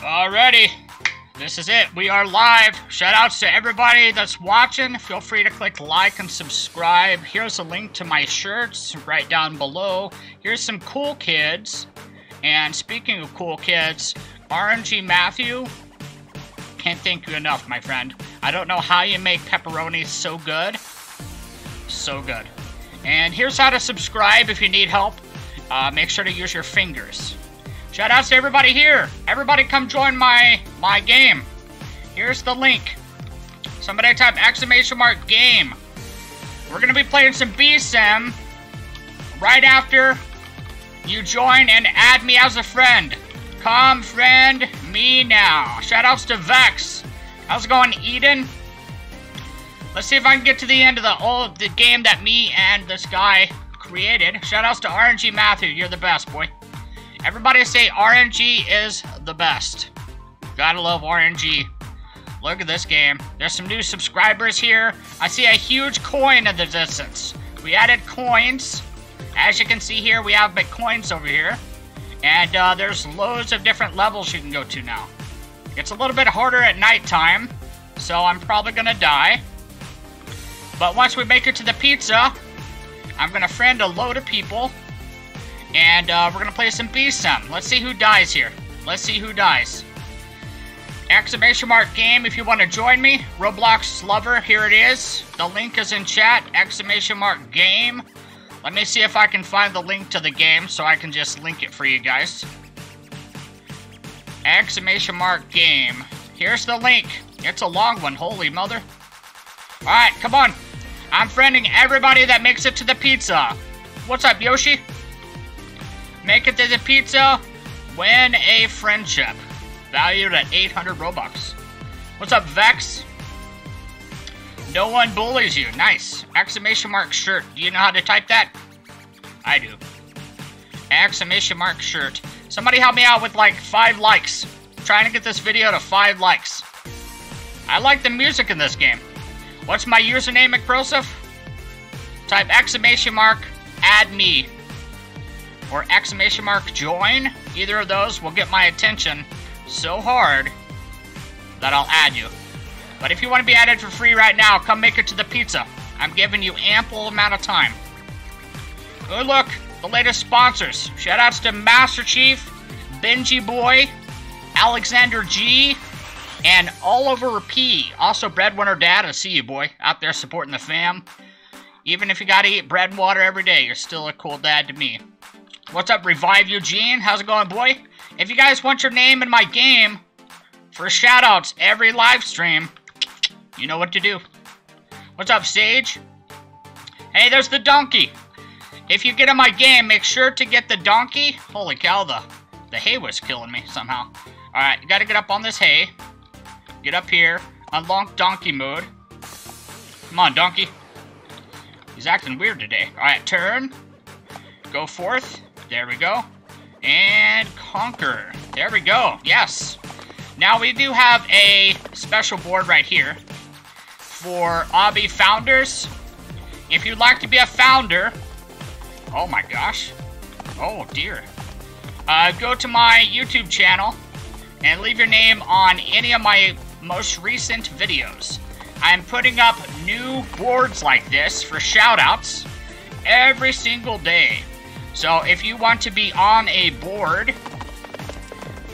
Alrighty. This is it. We are live. Shout outs to everybody that's watching. Feel free to click like and subscribe. Here's a link to my shirts right down below. Here's some cool kids. And speaking of cool kids, RNG Matthew, can't thank you enough, my friend. I don't know how you make pepperoni so good. So good. And here's how to subscribe if you need help. Uh, make sure to use your fingers. Shout outs to everybody here. Everybody come join my my game. Here's the link. Somebody type exclamation mark game. We're gonna be playing some BSIM right after you join and add me as a friend. Come friend me now. Shout outs to Vex. How's it going, Eden? Let's see if I can get to the end of the old the game that me and this guy created. Shout outs to RNG Matthew. You're the best, boy. Everybody say RNG is the best. Gotta love RNG. Look at this game. There's some new subscribers here. I see a huge coin in the distance. We added coins. As you can see here, we have Bitcoins over here. And uh, there's loads of different levels you can go to now. It's a little bit harder at nighttime, so I'm probably gonna die. But once we make it to the pizza, I'm gonna friend a load of people and uh, we're gonna play some BSIM. Let's see who dies here. Let's see who dies. Exclamation mark game if you want to join me. Roblox lover, here it is. The link is in chat. Exclamation mark game. Let me see if I can find the link to the game so I can just link it for you guys. Exclamation mark game. Here's the link. It's a long one, holy mother. Alright, come on. I'm friending everybody that makes it to the pizza. What's up, Yoshi? Make it to the pizza. Win a friendship. Valued at 800 Robux. What's up, Vex? No one bullies you. Nice. Exclamation mark shirt. Do you know how to type that? I do. Exclamation mark shirt. Somebody help me out with like five likes. I'm trying to get this video to five likes. I like the music in this game. What's my username, McProseph? Type exclamation mark, add me or exclamation mark join, either of those will get my attention so hard that I'll add you. But if you want to be added for free right now, come make it to the pizza. I'm giving you ample amount of time. Good look, the latest sponsors. Shoutouts to Master Chief, Benji Boy, Alexander G, and Oliver P. Also, Breadwinner Dad, I see you, boy, out there supporting the fam. Even if you gotta eat bread and water every day, you're still a cool dad to me. What's up, Revive Eugene? How's it going, boy? If you guys want your name in my game for shoutouts every live stream, you know what to do. What's up, Sage? Hey, there's the donkey. If you get in my game, make sure to get the donkey. Holy cow, the, the hay was killing me somehow. Alright, you gotta get up on this hay. Get up here. Unlock donkey mode. Come on, donkey. He's acting weird today. Alright, turn. Go forth. There we go. And conquer. There we go. Yes. Now we do have a special board right here for Obby founders. If you'd like to be a founder, oh my gosh. Oh dear. Uh, go to my YouTube channel and leave your name on any of my most recent videos. I'm putting up new boards like this for shoutouts every single day. So if you want to be on a board,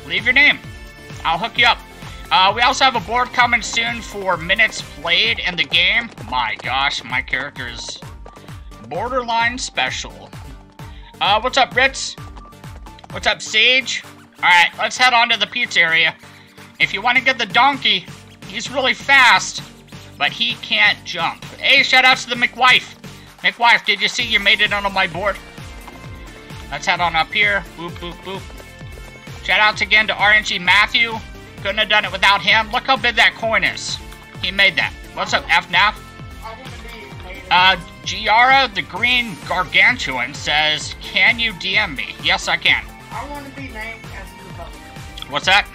leave your name. I'll hook you up. Uh, we also have a board coming soon for minutes played in the game. My gosh, my character is borderline special. Uh, what's up, Ritz? What's up, Sage? Alright, let's head on to the pizza area. If you want to get the donkey, he's really fast, but he can't jump. Hey, shout out to the McWife. McWife, did you see you made it onto my board? Let's head on up here. Boop, boop, boop. Shout outs again to RNG Matthew. Couldn't have done it without him. Look how big that coin is. He made that. What's up, FNAF? Uh, Giara, the green gargantuan, says, Can you DM me? Yes, I can. I want to be named as a developer. What's that?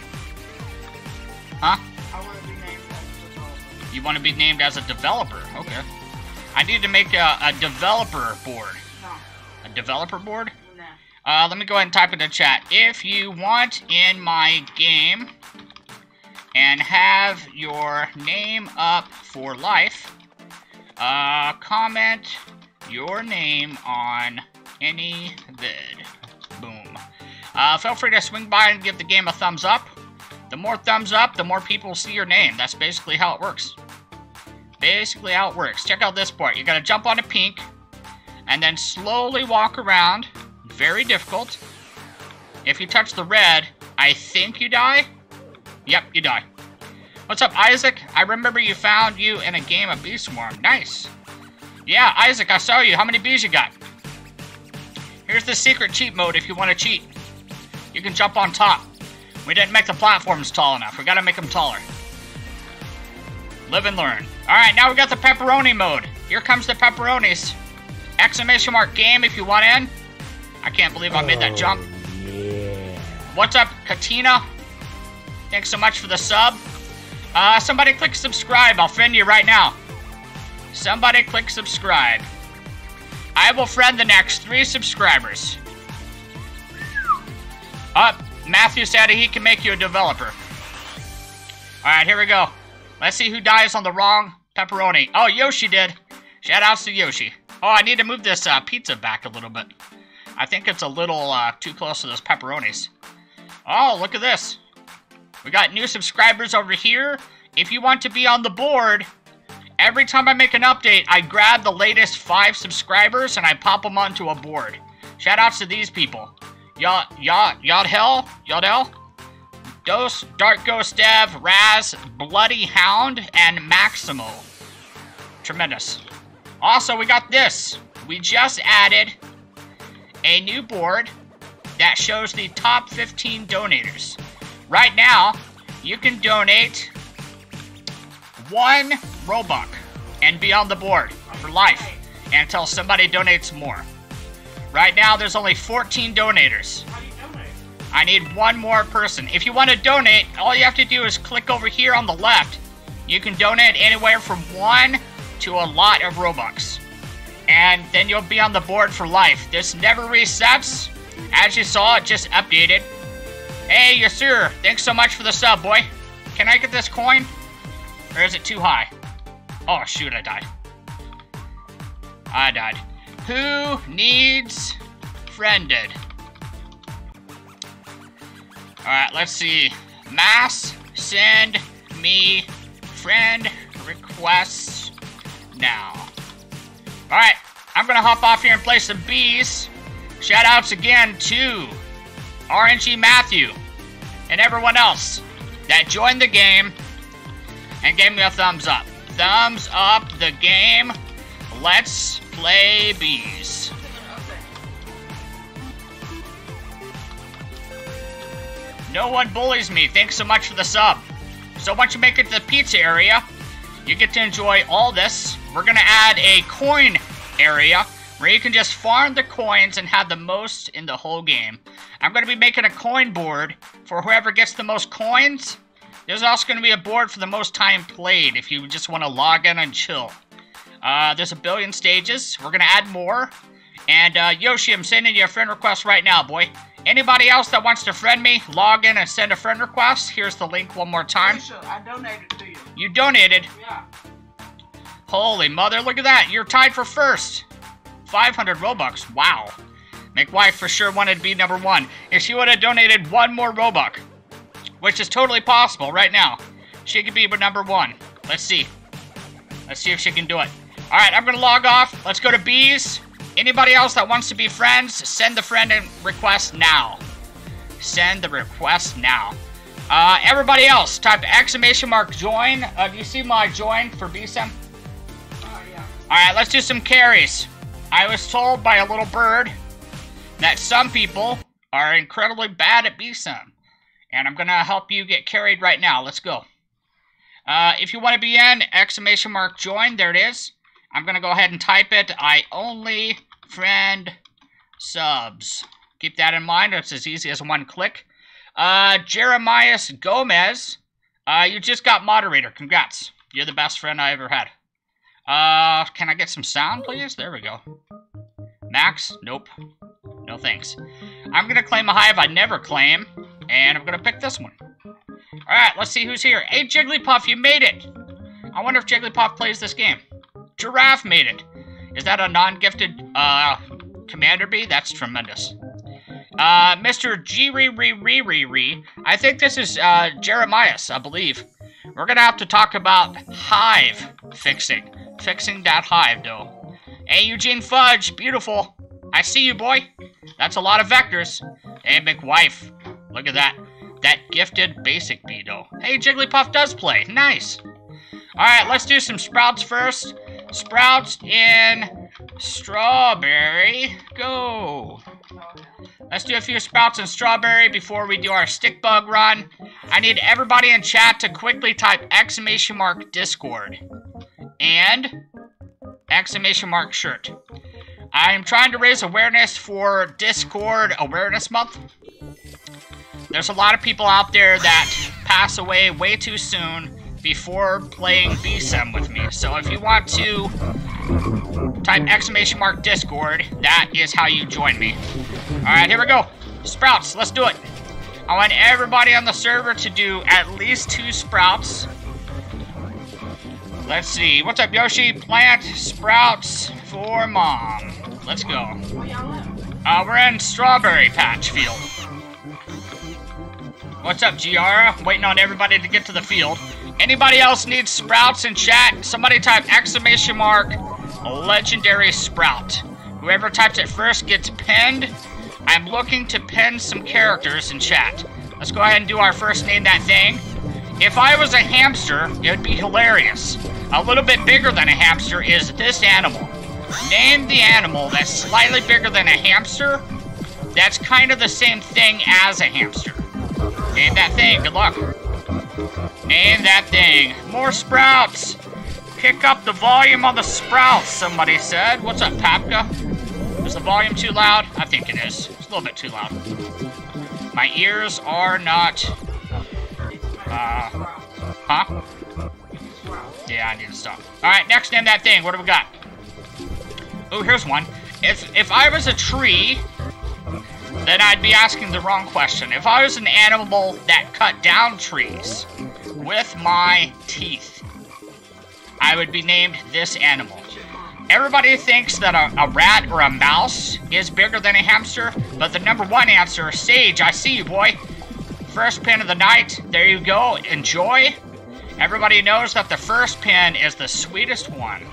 Huh? I want to be named as a developer. You want to be named as a developer? Okay. I need to make a, a developer board. No, A developer board? Uh, let me go ahead and type in the chat. If you want in my game, and have your name up for life. Uh, comment your name on any vid. Boom. Uh, feel free to swing by and give the game a thumbs up. The more thumbs up, the more people see your name. That's basically how it works. Basically how it works. Check out this part. You gotta jump on a pink, and then slowly walk around. Very difficult. If you touch the red, I think you die. Yep, you die. What's up, Isaac? I remember you found you in a game of Bee Swarm. Nice. Yeah, Isaac, I saw you. How many bees you got? Here's the secret cheat mode if you want to cheat. You can jump on top. We didn't make the platforms tall enough. We gotta make them taller. Live and learn. Alright, now we got the pepperoni mode. Here comes the pepperonis. Exclamation mark game if you want in. I can't believe I made that jump. Oh, Yeah. What's up, Katina? Thanks so much for the sub. Uh, somebody click subscribe. I'll friend you right now. Somebody click subscribe. I will friend the next three subscribers. Up, Matthew said he can make you a developer. Alright, here we go. Let's see who dies on the wrong pepperoni. Oh, Yoshi did. Shout outs to Yoshi. Oh, I need to move this uh, pizza back a little bit. I think it's a little uh, too close to those pepperonis. Oh, look at this. We got new subscribers over here. If you want to be on the board, every time I make an update, I grab the latest five subscribers and I pop them onto a board. Shout outs to these people. Yod, Yod, Yod Hell, Yodel, Dos, Dark Ghost Dev, Raz, Bloody Hound, and Maximo. Tremendous. Also, we got this. We just added a new board that shows the top 15 donators. Right now, you can donate one Robux and be on the board for life until somebody donates more. Right now, there's only 14 donators. Donate? I need one more person. If you want to donate, all you have to do is click over here on the left. You can donate anywhere from one to a lot of Robux. And then you'll be on the board for life. This never resets. As you saw, it just updated. Hey, yes sir. Thanks so much for the sub, boy. Can I get this coin? Or is it too high? Oh, shoot, I died. I died. Who needs friended? Alright, let's see. Mass, send me friend requests now. Alright, I'm gonna hop off here and play some bees. Shout outs again to RNG Matthew and everyone else that joined the game and gave me a thumbs up. Thumbs up the game. Let's play bees. No one bullies me. Thanks so much for the sub. So once you make it to the pizza area, you get to enjoy all this. We're gonna add a coin area where you can just farm the coins and have the most in the whole game. I'm gonna be making a coin board for whoever gets the most coins. There's also gonna be a board for the most time played if you just want to log in and chill. Uh, there's a billion stages. We're gonna add more. And uh, Yoshi, I'm sending you a friend request right now, boy. Anybody else that wants to friend me, log in and send a friend request. Here's the link one more time. Alicia, I donated to you. You donated. Yeah. Holy mother, look at that. You're tied for first. 500 Robux. Wow. McWife for sure wanted to be number one. If she would have donated one more Robux, which is totally possible right now, she could be number one. Let's see. Let's see if she can do it. All right, I'm going to log off. Let's go to bees. Anybody else that wants to be friends, send the friend request now. Send the request now. Uh, everybody else, type exclamation mark join. Uh, do you see my join for BSM? Alright, let's do some carries. I was told by a little bird that some people are incredibly bad at BSM. And I'm gonna help you get carried right now. Let's go. Uh, if you want to be in, exclamation mark join, there it is. I'm gonna go ahead and type it. I only friend subs. Keep that in mind. It's as easy as one click. Uh, Jeremias Gomez, uh, you just got moderator. Congrats. You're the best friend I ever had. Uh, can I get some sound, please? There we go. Max? Nope. No thanks. I'm gonna claim a hive I never claim, and I'm gonna pick this one. Alright, let's see who's here. Hey, Jigglypuff, you made it! I wonder if Jigglypuff plays this game. Giraffe made it. Is that a non-gifted, uh, Commander Bee? That's tremendous. Uh, Mr. G-re-re-re-re-re. I think this is, uh, Jeremias, I believe. We're gonna have to talk about hive fixing. Fixing that hive, though. Hey, Eugene Fudge, beautiful. I see you, boy. That's a lot of vectors. Hey, McWife. Look at that. That gifted basic bee, though. Hey, Jigglypuff does play. Nice. Alright, let's do some sprouts first. Sprouts in strawberry. Go. Let's do a few sprouts and strawberry before we do our stick bug run. I need everybody in chat to quickly type exclamation mark Discord and exclamation mark shirt. I'm trying to raise awareness for Discord Awareness Month. There's a lot of people out there that pass away way too soon before playing BSEM with me. So if you want to type exclamation mark Discord, that is how you join me. Alright, here we go. Sprouts, let's do it. I want everybody on the server to do at least two sprouts. Let's see. What's up, Yoshi? Plant sprouts for mom. Let's go. Uh, we're in Strawberry Patch Field. What's up, Giara? Waiting on everybody to get to the field. Anybody else needs sprouts in chat? Somebody type exclamation mark legendary sprout. Whoever types it first gets pinned. I'm looking to pen some characters in chat. Let's go ahead and do our first name that thing. If I was a hamster, it would be hilarious. A little bit bigger than a hamster is this animal. Name the animal that's slightly bigger than a hamster. That's kind of the same thing as a hamster. Name that thing. Good luck. Name that thing. More sprouts. Pick up the volume on the sprouts, somebody said. What's up, Papka? Is the volume too loud? I think it is. It's a little bit too loud. My ears are not... Uh... Huh? Yeah, I need to stop. Alright, next name that thing. What do we got? Oh, here's one. If, if I was a tree, then I'd be asking the wrong question. If I was an animal that cut down trees with my teeth, I would be named this animal. Everybody thinks that a, a, rat or a mouse is bigger than a hamster, but the number one answer, Sage, I see you, boy. First pin of the night. There you go. Enjoy. Everybody knows that the first pin is the sweetest one.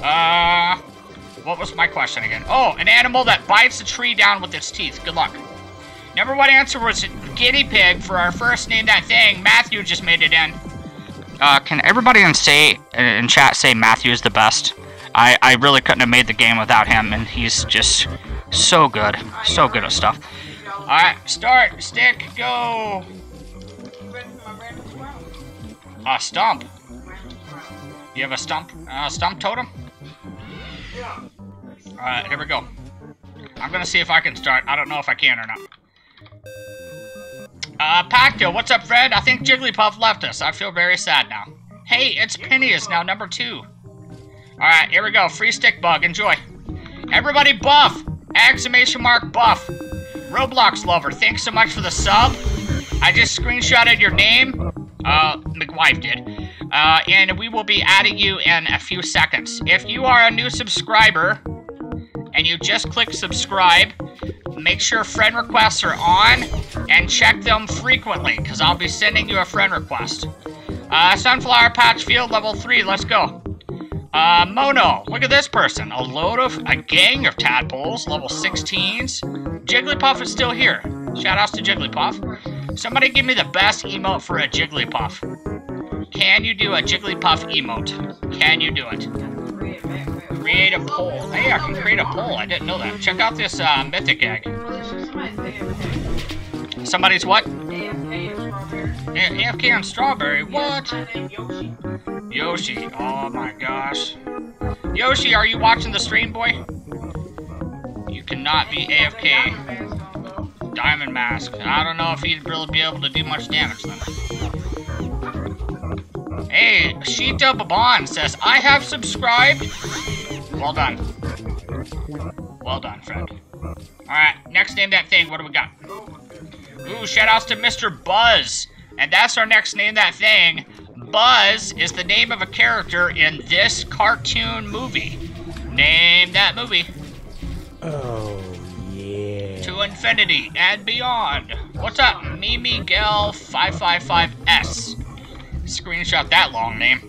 Uh, what was my question again? Oh, an animal that bites a tree down with its teeth. Good luck. Number one answer was guinea pig for our first name that thing. Matthew just made it in. Uh, can everybody in say in chat say Matthew is the best? I, I really couldn't have made the game without him, and he's just so good. So good at stuff. Alright, start, stick, go! Uh, stump. You have a stump, uh, stump totem? Alright, here we go. I'm gonna see if I can start. I don't know if I can or not. Uh, Pacto, what's up, Fred? I think Jigglypuff left us. I feel very sad now. Hey, it's is now number two. Alright, here we go. Free stick bug. Enjoy. Everybody buff! Exclamation mark buff. Roblox lover, thanks so much for the sub. I just screenshotted your name. Uh, McWife did. Uh, and we will be adding you in a few seconds. If you are a new subscriber, and you just click subscribe, make sure friend requests are on, and check them frequently, because I'll be sending you a friend request. Uh, Sunflower Patch Field, level 3, let's go. Uh, Mono, look at this person. A load of, a gang of tadpoles, level 16s. Jigglypuff is still here. Shoutouts to Jigglypuff. Somebody give me the best emote for a Jigglypuff. Can you do a Jigglypuff emote? Can you do it? Create a poll. Hey, I can create a poll. I didn't know that. Check out this uh, mythic egg. Somebody's what? AFK on strawberry. What? Yoshi. Oh my gosh. Yoshi, are you watching the stream, boy? You cannot be AFK. Diamond Mask. I don't know if he'd really be able to do much damage then. Hey, Shita Baban says, I have subscribed. Well done. Well done, friend. Alright, next name that thing. What do we got? Ooh, shoutouts to Mr. Buzz. And that's our next name that thing. Buzz is the name of a character in this cartoon movie. Name that movie. Oh, yeah. To infinity and beyond. What's up, Mimi Gel 555S? Screenshot that long name.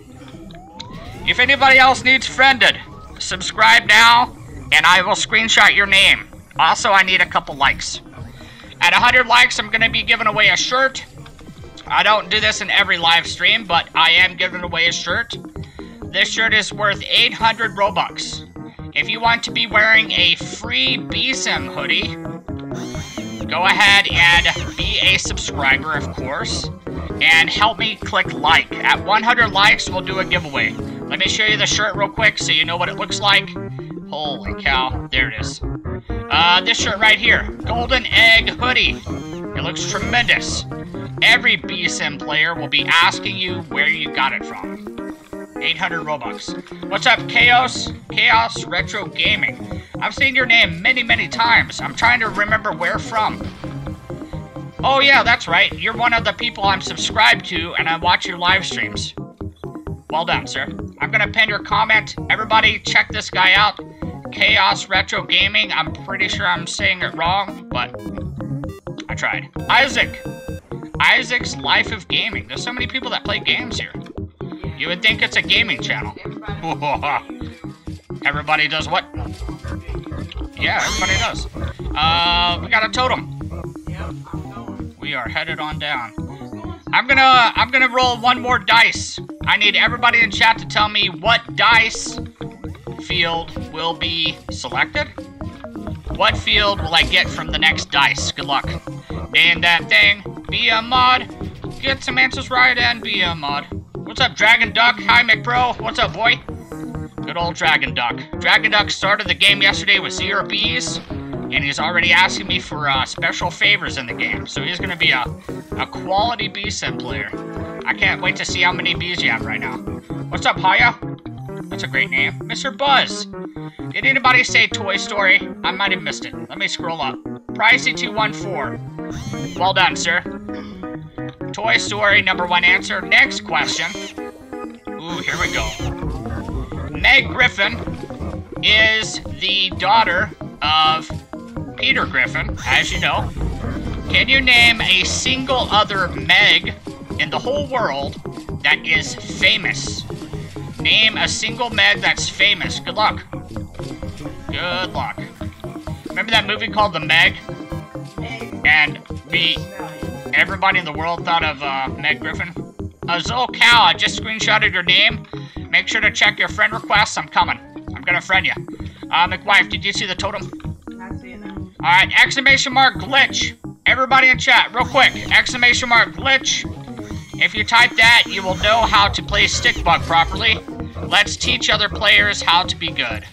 If anybody else needs friended, subscribe now, and I will screenshot your name. Also, I need a couple likes. At 100 likes, I'm going to be giving away a shirt. I don't do this in every live stream, but I am giving away a shirt. This shirt is worth 800 Robux. If you want to be wearing a free BSIM hoodie, go ahead and be a subscriber, of course, and help me click like. At 100 likes, we'll do a giveaway. Let me show you the shirt real quick so you know what it looks like. Holy cow, there it is. Uh, this shirt right here, Golden Egg Hoodie. It looks tremendous. Every BSM player will be asking you where you got it from. 800 Robux. What's up, Chaos? Chaos Retro Gaming. I've seen your name many, many times. I'm trying to remember where from. Oh yeah, that's right. You're one of the people I'm subscribed to, and I watch your live streams. Well done, sir. I'm gonna pin your comment. Everybody, check this guy out. Chaos Retro Gaming. I'm pretty sure I'm saying it wrong, but I tried. Isaac. Isaac's Life of Gaming. There's so many people that play games here. You would think it's a gaming channel. Everybody does what? Yeah, everybody does. Uh, we got a totem. We are headed on down. I'm gonna, I'm gonna roll one more dice. I need everybody in chat to tell me what dice field will be selected. What field will I get from the next dice? Good luck. Name that thing. Be a mod. Get some answers right and be a mod. What's up, Dragon Duck? Hi, McPro. What's up, boy? Good old Dragon Duck. Dragon Duck started the game yesterday with zero bees, and he's already asking me for uh, special favors in the game. So he's going to be a, a quality bee sim player. I can't wait to see how many bees you have right now. What's up, Haya? That's a great name. Mr. Buzz. Did anybody say Toy Story? I might have missed it. Let me scroll up. Pricey214. Well done, sir. Toy Story, number one answer. Next question. Ooh, here we go. Meg Griffin is the daughter of Peter Griffin, as you know. Can you name a single other Meg in the whole world that is famous? Name a single Meg that's famous. Good luck. Good luck. Remember that movie called The Meg? And we, everybody in the world thought of uh, Meg Griffin? Azul Cow, I just screenshotted your name. Make sure to check your friend requests. I'm coming. I'm gonna friend you. Uh, McWife, did you see the totem? I see it now. Alright, exclamation mark glitch. Everybody in chat, real quick. Exclamation mark glitch. If you type that, you will know how to play Stickbug properly. Let's teach other players how to be good.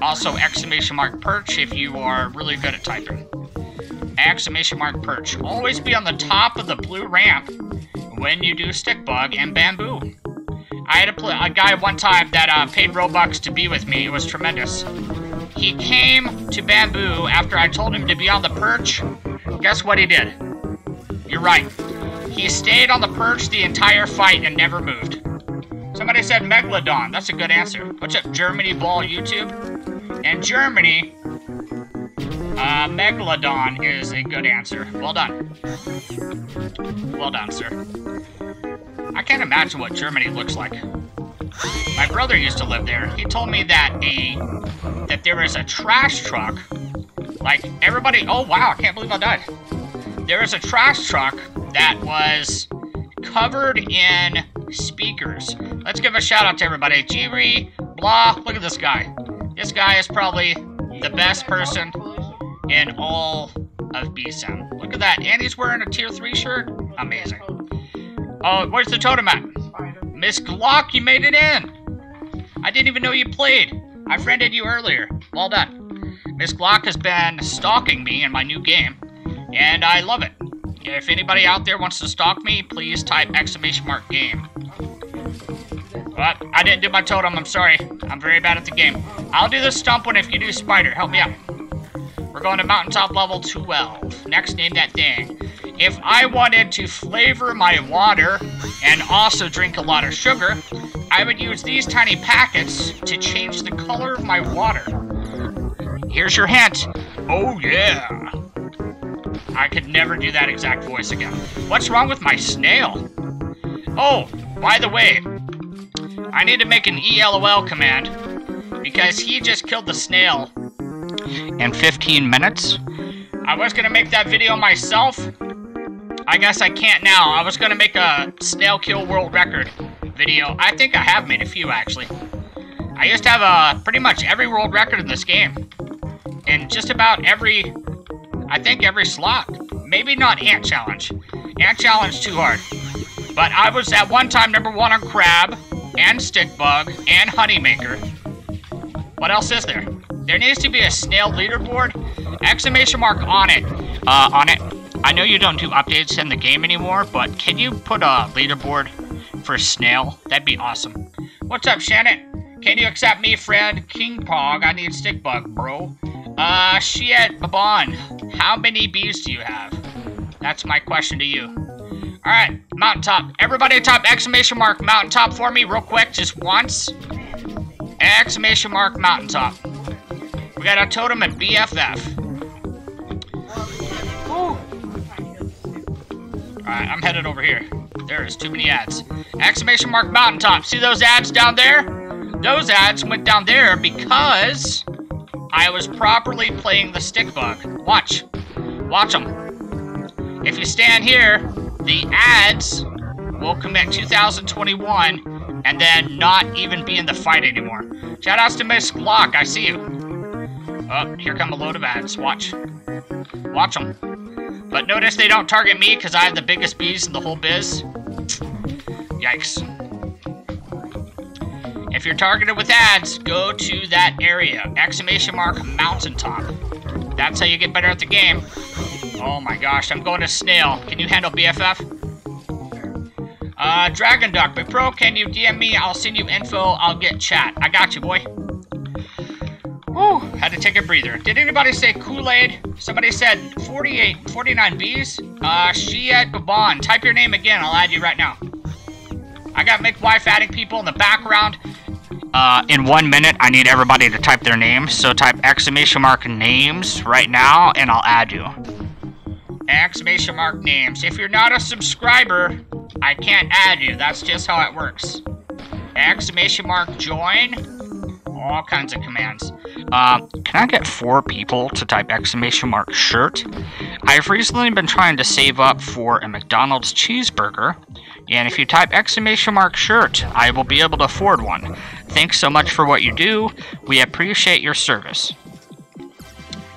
Also, exclamation mark perch if you are really good at typing. Exclamation mark perch. Always be on the top of the blue ramp when you do Stickbug and Bamboo. I had a, a guy one time that uh, paid Robux to be with me. It was tremendous. He came to Bamboo after I told him to be on the perch. Guess what he did? You're right. He stayed on the perch the entire fight and never moved. Somebody said Megalodon. That's a good answer. What's up, Germany Ball YouTube? And Germany, uh, Megalodon is a good answer. Well done. Well done, sir. I can't imagine what Germany looks like. My brother used to live there. He told me that a that there is a trash truck. Like everybody. Oh wow! I can't believe I died. There is a trash truck that was covered in speakers. Let's give a shout out to everybody. Jiri, blah. Look at this guy. This guy is probably the best person in all of BSM. Look at that. And he's wearing a tier 3 shirt. Amazing. Oh, where's the totem at? Miss Glock, you made it in. I didn't even know you played. I friended you earlier. Well done. Miss Glock has been stalking me in my new game, and I love it. If anybody out there wants to stalk me, please type exclamation mark game. What? I didn't do my totem, I'm sorry. I'm very bad at the game. I'll do the stump one if you do spider. Help me out. We're going to mountaintop level 12. Next, name that thing. if I wanted to flavor my water and also drink a lot of sugar, I would use these tiny packets to change the color of my water. Here's your hint. Oh yeah. I could never do that exact voice again. What's wrong with my snail? Oh, by the way, I need to make an ELOL command because he just killed the snail in 15 minutes. I was gonna make that video myself. I guess I can't now. I was gonna make a snail kill world record video. I think I have made a few actually. I used to have uh, pretty much every world record in this game. And just about every, I think every slot. Maybe not Ant Challenge. Ant Challenge too hard. But I was at one time number one on Crab, and Stick Bug, and Honeymaker. What else is there? There needs to be a snail leaderboard. Exclamation mark on it. Uh, on it. I know you don't do updates in the game anymore, but can you put a leaderboard for snail? That'd be awesome. What's up, Shannon? Can you accept me, friend? King Pog, I need stick bug, bro. Uh, shit, Babon. How many bees do you have? That's my question to you. Alright, mountaintop. Everybody top exclamation mark mountaintop for me real quick, just once. Exclamation mark mountaintop. We got a totem at BFF. Alright, I'm headed over here. There is too many ads. Exclamation mark mountaintop. See those ads down there? Those ads went down there because I was properly playing the stick bug. Watch. Watch them. If you stand here, the ads will commit 2021 and then not even be in the fight anymore. Shoutouts to Miss Glock, I see you. Oh, here come a load of ads. Watch. Watch them. But notice they don't target me because I have the biggest bees in the whole biz. Yikes. If you're targeted with ads, go to that area. Exclamation mark mountaintop. That's how you get better at the game. Oh my gosh, I'm going to snail. Can you handle BFF? Uh, Dragon Duck, but Pro, can you DM me? I'll send you info. I'll get chat. I got you, boy. Whew, had to take a breather. Did anybody say Kool-Aid? Somebody said 48, 49 Bs? Uh, Shiat Babon. Type your name again, I'll add you right now. I got McWife adding people in the background. Uh, in one minute, I need everybody to type their names. So type exclamation mark names right now, and I'll add you. Exclamation mark names. If you're not a subscriber, I can't add you. That's just how it works. Exclamation mark join. All kinds of commands. Uh, can I get four people to type exclamation mark shirt? I've recently been trying to save up for a McDonald's cheeseburger, and if you type exclamation mark shirt, I will be able to afford one. Thanks so much for what you do. We appreciate your service.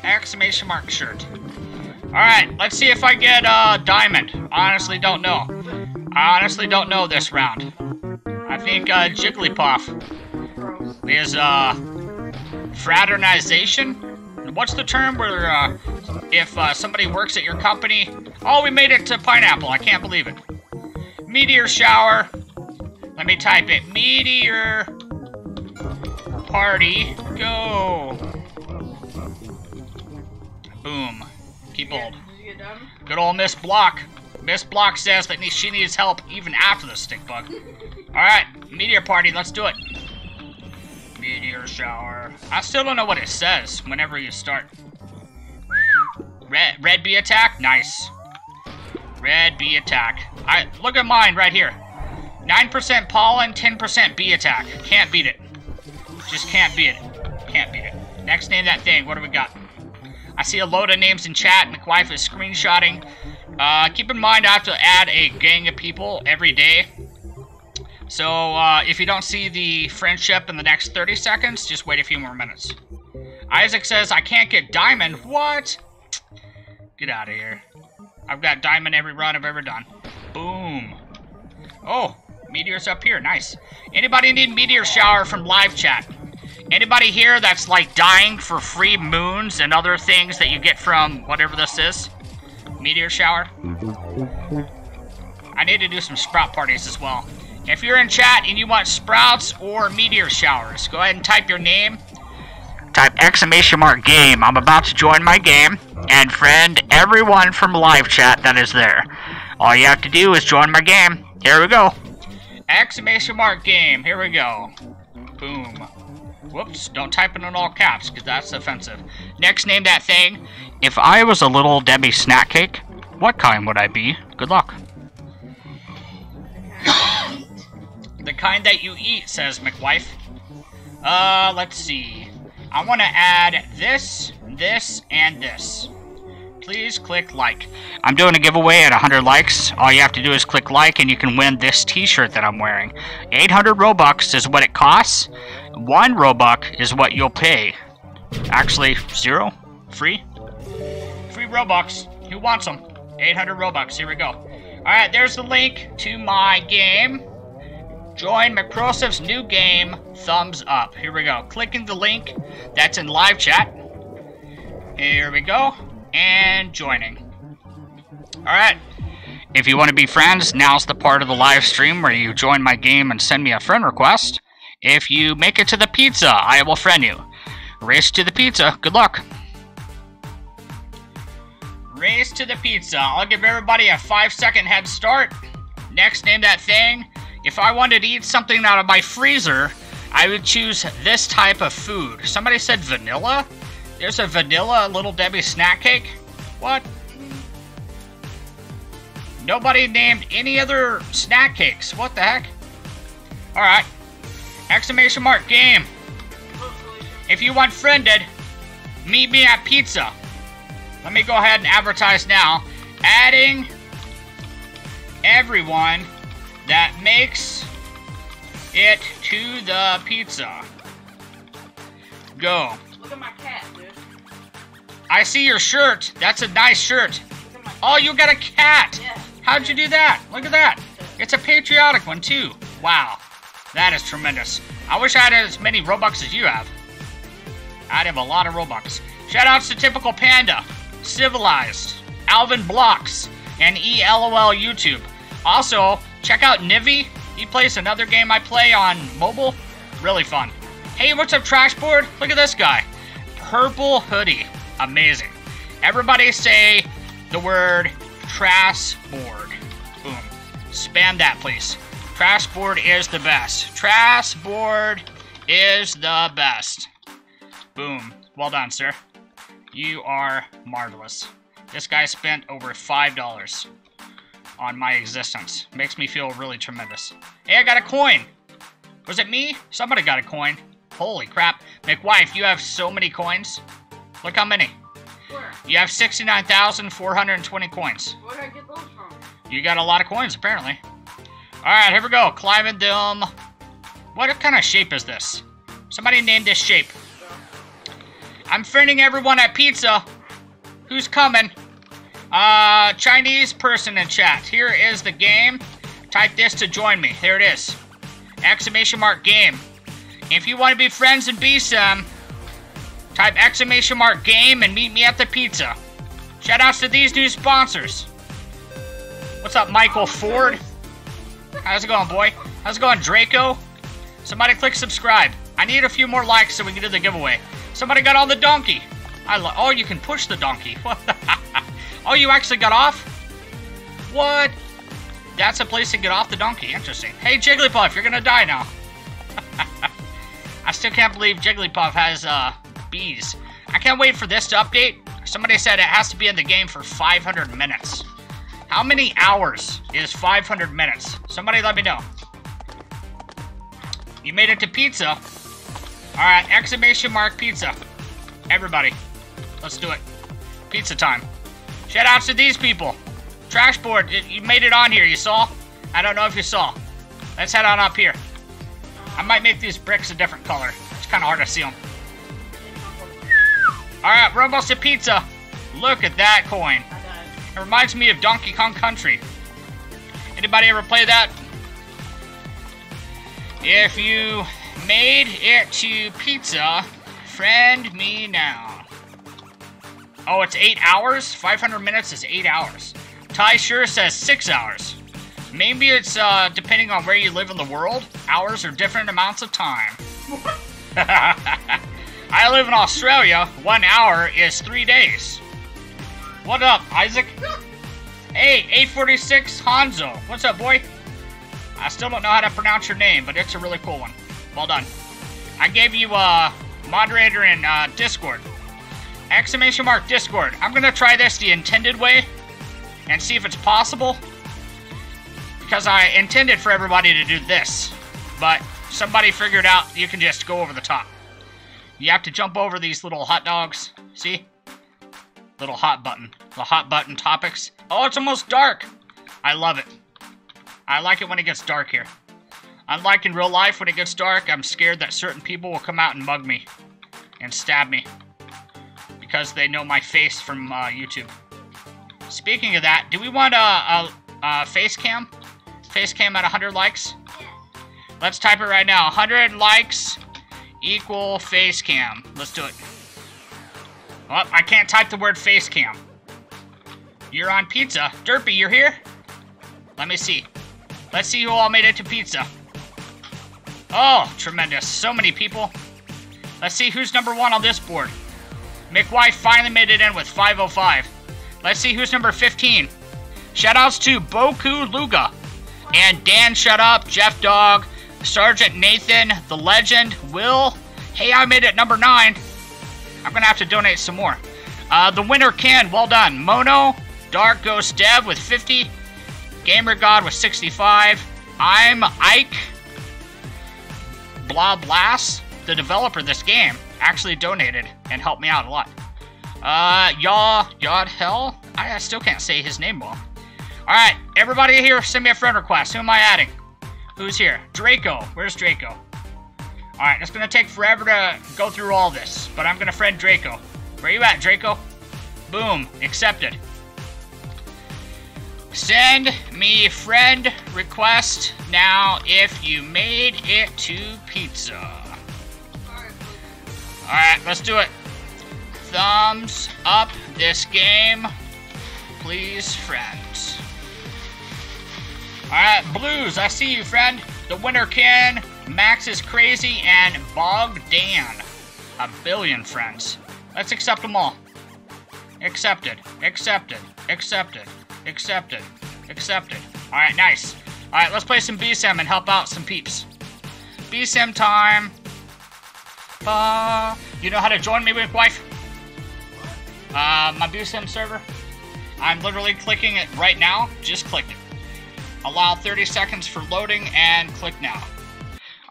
Exclamation mark shirt. Alright, let's see if I get uh, diamond. Honestly, don't know. I honestly don't know this round. I think uh, Jigglypuff is uh, fraternization. What's the term where uh, if uh, somebody works at your company? Oh, we made it to pineapple. I can't believe it. Meteor shower. Let me type it. Meteor party. Go. Boom. Keep old. Good old Miss Block. Miss Block says that she needs help even after the stick bug. Alright, meteor party, let's do it. Meteor shower. I still don't know what it says whenever you start. Red, red bee attack? Nice. Red bee attack. I Look at mine right here. 9% pollen, 10% bee attack. Can't beat it. Just can't beat it. Can't beat it. Next name that thing. What do we got? I see a load of names in chat. McWife is screenshotting. Uh, keep in mind I have to add a gang of people every day. So uh, if you don't see the friendship in the next 30 seconds, just wait a few more minutes. Isaac says, I can't get diamond. What? Get out of here. I've got diamond every run I've ever done. Boom. Oh, meteor's up here. Nice. Anybody need meteor shower from live chat? Anybody here that's like dying for free moons and other things that you get from whatever this is? Meteor shower? I need to do some sprout parties as well. If you're in chat and you want sprouts or meteor showers, go ahead and type your name. Type exclamation mark game. I'm about to join my game. and friend everyone from live chat that is there. All you have to do is join my game. Here we go. Exclamation mark game. Here we go. Boom. Whoops, don't type it in all caps, because that's offensive. Next, name that thing. If I was a little Debbie snack cake, what kind would I be? Good luck. the kind that you eat, says McWife. Uh, let's see. I want to add this, this, and this. Please click like. I'm doing a giveaway at 100 likes. All you have to do is click like and you can win this t-shirt that I'm wearing. 800 Robux is what it costs. One Robux is what you'll pay. Actually, zero? Free? Free Robux. Who wants them? 800 Robux. Here we go. Alright, there's the link to my game. Join McProseph's new game, thumbs up. Here we go. Clicking the link that's in live chat. Here we go. And joining. Alright. If you want to be friends, now's the part of the live stream where you join my game and send me a friend request. If you make it to the pizza, I will friend you. Race to the pizza. Good luck. Race to the pizza. I'll give everybody a five second head start. Next, name that thing. If I wanted to eat something out of my freezer, I would choose this type of food. Somebody said vanilla? There's a vanilla Little Debbie snack cake? What? Nobody named any other snack cakes. What the heck? Alright. Exclamation mark game. If you want friended, meet me at pizza. Let me go ahead and advertise now. Adding everyone that makes it to the pizza. Go. Look at my cat, dude. I see your shirt. That's a nice shirt. Look at my Oh, you got a cat. Yeah. How'd you do that? Look at that. It's a patriotic one, too. Wow. That is tremendous. I wish I had as many Robux as you have. I'd have a lot of Robux. Shoutouts to Typical Panda, Civilized, Alvin Blocks, and ELOL YouTube. Also, check out Nivi. He plays another game I play on mobile. Really fun. Hey, what's up, Trashboard? Look at this guy. Purple hoodie. Amazing. Everybody say the word Trashboard. Boom. Spam that, please. Trashboard is the best. Trashboard is the best. Boom. Well done, sir. You are marvelous. This guy spent over $5 on my existence. Makes me feel really tremendous. Hey, I got a coin. Was it me? Somebody got a coin. Holy crap. McWife, you have so many coins. Look how many. Where? You have 69,420 coins. Where did I get those from? You got a lot of coins, apparently. Alright, here we go. Climbing them. What kind of shape is this? Somebody named this shape. I'm friending everyone at pizza. Who's coming? Uh, Chinese person in chat. Here is the game. Type this to join me. There it is. Exclamation mark game. If you want to be friends and be some, type exclamation mark game and meet me at the pizza. Shoutouts to these new sponsors. What's up, Michael Ford? How's it going, boy? How's it going, Draco? Somebody click subscribe. I need a few more likes so we can do the giveaway. Somebody got on the donkey. I lo- oh, you can push the donkey. Oh, you actually got off? What? That's a place to get off the donkey. Interesting. Hey, Jigglypuff, you're gonna die now. I still can't believe Jigglypuff has uh, bees. I can't wait for this to update. Somebody said it has to be in the game for 500 minutes. How many hours is 500 minutes? Somebody let me know. You made it to pizza. Alright, exclamation mark pizza. Everybody, let's do it. Pizza time. Shout outs to these people. Trashboard, you made it on here, you saw? I don't know if you saw. Let's head on up here. I might make these bricks a different color. It's kind of hard to see them. Alright, we're almost to pizza. Look at that coin. It reminds me of Donkey Kong Country. Anybody ever play that? If you made it to pizza, friend me now. Oh, it's eight hours? 500 minutes is eight hours. Ty sure says six hours. Maybe it's uh, depending on where you live in the world. Hours are different amounts of time. I live in Australia. One hour is three days. What up, Isaac? Hey, 846 Hanzo. What's up, boy? I still don't know how to pronounce your name, but it's a really cool one. Well done. I gave you a moderator in uh, Discord. Exclamation mark Discord. I'm gonna try this the intended way and see if it's possible. Because I intended for everybody to do this, but somebody figured out you can just go over the top. You have to jump over these little hot dogs. See? Little hot button. The hot button topics. Oh, it's almost dark. I love it. I like it when it gets dark here. Unlike in real life, when it gets dark, I'm scared that certain people will come out and mug me and stab me because they know my face from uh, YouTube. Speaking of that, do we want a, a, a face cam? Face cam at 100 likes? Let's type it right now. 100 likes equal face cam. Let's do it. Oh, I can't type the word face cam. You're on pizza. Derpy, you're here? Let me see. Let's see who all made it to pizza. Oh, tremendous. So many people. Let's see who's number one on this board. McWife finally made it in with 505. Let's see who's number 15. Shoutouts to Boku Luga. And Dan Shut Up, Jeff Dog, Sergeant Nathan, The Legend, Will. Hey, I made it number 9. I'm going to have to donate some more. Uh, the winner, Ken. Well done. Mono, Dark Ghost Dev with 50. Gamer God with 65. I'm Ike. Blah Blast, the developer of this game, actually donated and helped me out a lot. Uh, Yaw, Yawd Hell? I, I still can't say his name well. Alright, everybody here, send me a friend request. Who am I adding? Who's here? Draco. Where's Draco? Alright, it's gonna take forever to go through all this, but I'm gonna friend Draco. Where you at, Draco? Boom, accepted. Send me friend request now if you made it to pizza. Alright, let's do it. Thumbs up this game, please, friends. Alright, Blues, I see you, friend. The winner Ken. Max is crazy and Bogdan. A billion friends. Let's accept them all. Accepted. Accepted. Accepted. Accepted. Accepted. Alright, nice. Alright, let's play some BSM and help out some peeps. BSM time. Uh, you know how to join me with wife? Uh, my BSM server? I'm literally clicking it right now. Just click it. Allow 30 seconds for loading and click now.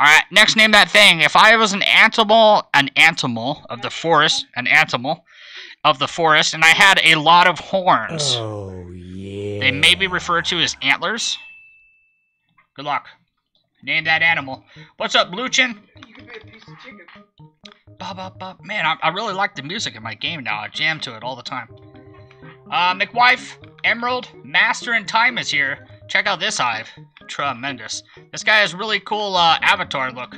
Alright, next name that thing. If I was an animal, an animal of the forest, an animal of the forest, and I had a lot of horns, Oh, yeah. they may be referred to as antlers. Good luck. Name that animal. What's up, Bluchin? You could be a piece of chicken. Man, I, I really like the music in my game now. I jam to it all the time. Uh, McWife, Emerald, Master in Time is here. Check out this hive. Tremendous. This guy has really cool uh, avatar look.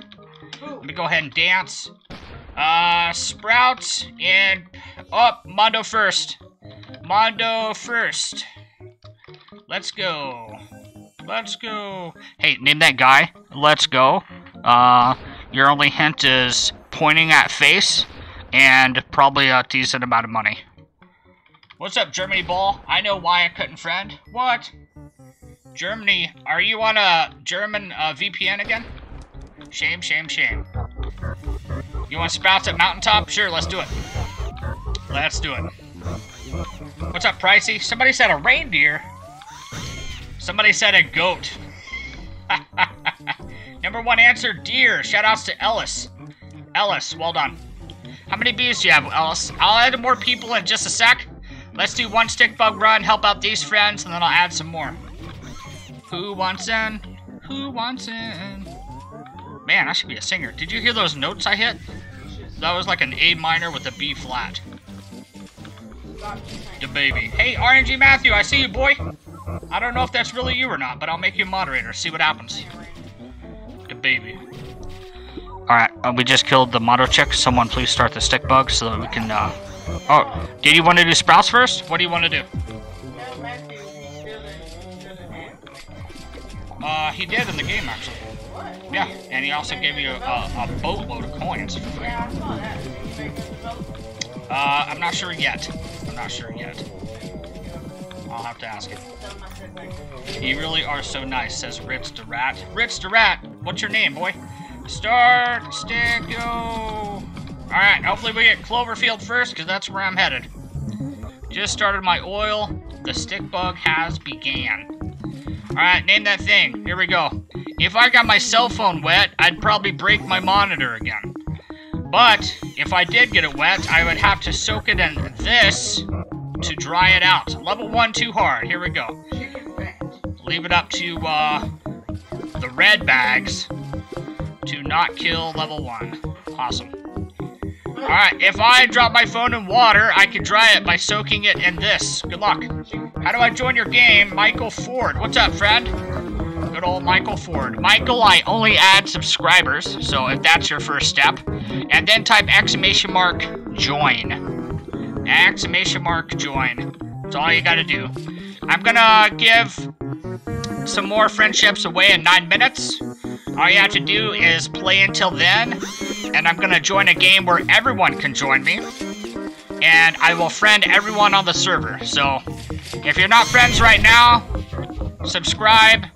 Let me go ahead and dance. Uh, Sprouts and... Oh, Mondo first. Mondo first. Let's go. Let's go. Hey, name that guy. Let's go. Uh, your only hint is pointing at face and probably a decent amount of money. What's up, Germany Ball? I know why I couldn't friend. What? Germany, are you on a German uh, VPN again? Shame, shame, shame. You want sprouts at Mountaintop? Sure, let's do it. Let's do it. What's up, Pricey? Somebody said a reindeer. Somebody said a goat. Number one answer, deer. Shoutouts to Ellis. Ellis, well done. How many bees do you have, Ellis? I'll add more people in just a sec. Let's do one stick bug run, help out these friends, and then I'll add some more. Who wants in? Who wants in? Man, I should be a singer. Did you hear those notes I hit? That was like an A minor with a B flat. The baby. Hey, RNG Matthew, I see you, boy. I don't know if that's really you or not, but I'll make you a moderator. See what happens. The baby. Alright, uh, we just killed the Mondo chick. Someone please start the stick bug so that we can, uh... Oh, did you want to do sprouts first? What do you want to do? Uh, he did in the game, actually. What? Yeah, and he also gave you a, a boatload of coins for free. Uh, I'm not sure yet. I'm not sure yet. I'll have to ask like, You really are so nice, says Ritz the Rat. Ritz the Rat, what's your name, boy? Start, stick, go. Alright, hopefully we get Cloverfield first, because that's where I'm headed. Just started my oil. The stick bug has began. Alright, name that thing. Here we go. If I got my cell phone wet, I'd probably break my monitor again. But, if I did get it wet, I would have to soak it in this to dry it out. Level 1 too hard. Here we go leave it up to uh, the red bags not kill level one. Awesome. Alright, if I drop my phone in water, I can dry it by soaking it in this. Good luck. How do I join your game? Michael Ford. What's up, friend? Good old Michael Ford. Michael, I only add subscribers, so if that's your first step. And then type exclamation mark join. Exclamation mark join. That's all you gotta do. I'm gonna give some more friendships away in nine minutes. All you have to do is play until then, and I'm gonna join a game where everyone can join me. And I will friend everyone on the server. So if you're not friends right now, subscribe,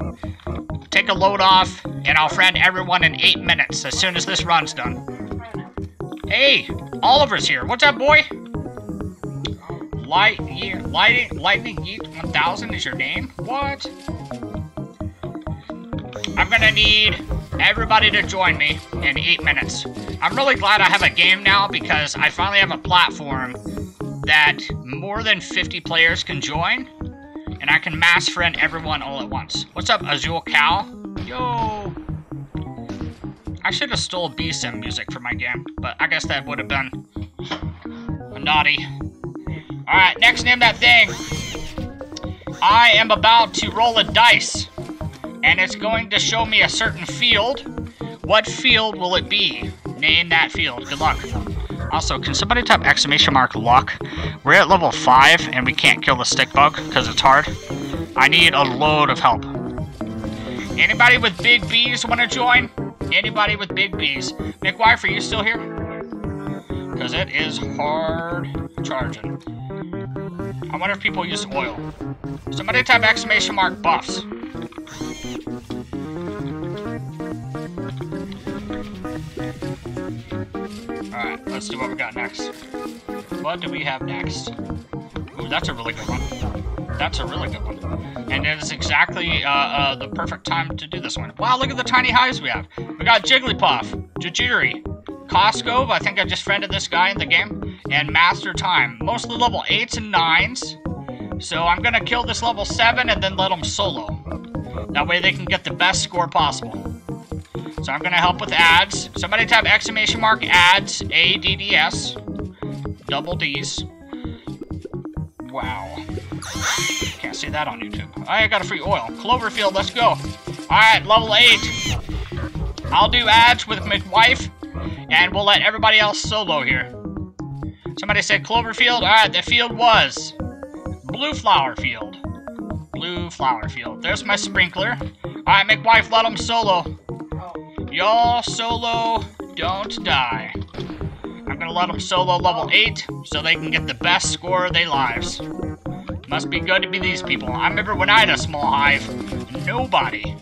take a load off, and I'll friend everyone in eight minutes as soon as this run's done. Hey, Oliver's here. What's up, boy? Light year, lightning yeet 1000 is your name. What? I'm gonna need everybody to join me in eight minutes. I'm really glad I have a game now because I finally have a platform that more than 50 players can join, and I can mass friend everyone all at once. What's up, Azul Cow? Yo. I should have stole BSIM music for my game, but I guess that would have been naughty. Alright, next name that thing. I am about to roll a dice, and it's going to show me a certain field. What field will it be? Name that field. Good luck. Also, can somebody type exclamation mark luck? We're at level 5, and we can't kill the stick bug because it's hard. I need a load of help. Anybody with big B's want to join? Anybody with big B's? McWife, are you still here? Because it is hard charging. I wonder if people use oil. Somebody type exclamation mark buffs. Let's do what we got next. What do we have next? Ooh, that's a really good one. That's a really good one. And it is exactly uh, uh, the perfect time to do this one. Wow, look at the tiny hives we have. We got Jigglypuff, Jujutri, Costco, I think I just friended this guy in the game, and Master Time. Mostly level 8s and 9s. So I'm gonna kill this level 7 and then let them solo. That way they can get the best score possible. So I'm gonna help with ads. Somebody type exclamation mark ads, A-D-D-S, double D's. Wow. Can't see that on YouTube. I got a free oil. Cloverfield, let's go. Alright, level 8. I'll do ads with McWife, and we'll let everybody else solo here. Somebody said Cloverfield. Alright, the field was Blue Flower Field. Blue Flower Field. There's my sprinkler. Alright, McWife, let them solo. Y'all solo, don't die. I'm gonna let them solo level 8 so they can get the best score of their lives. Must be good to be these people. I remember when I had a small hive, nobody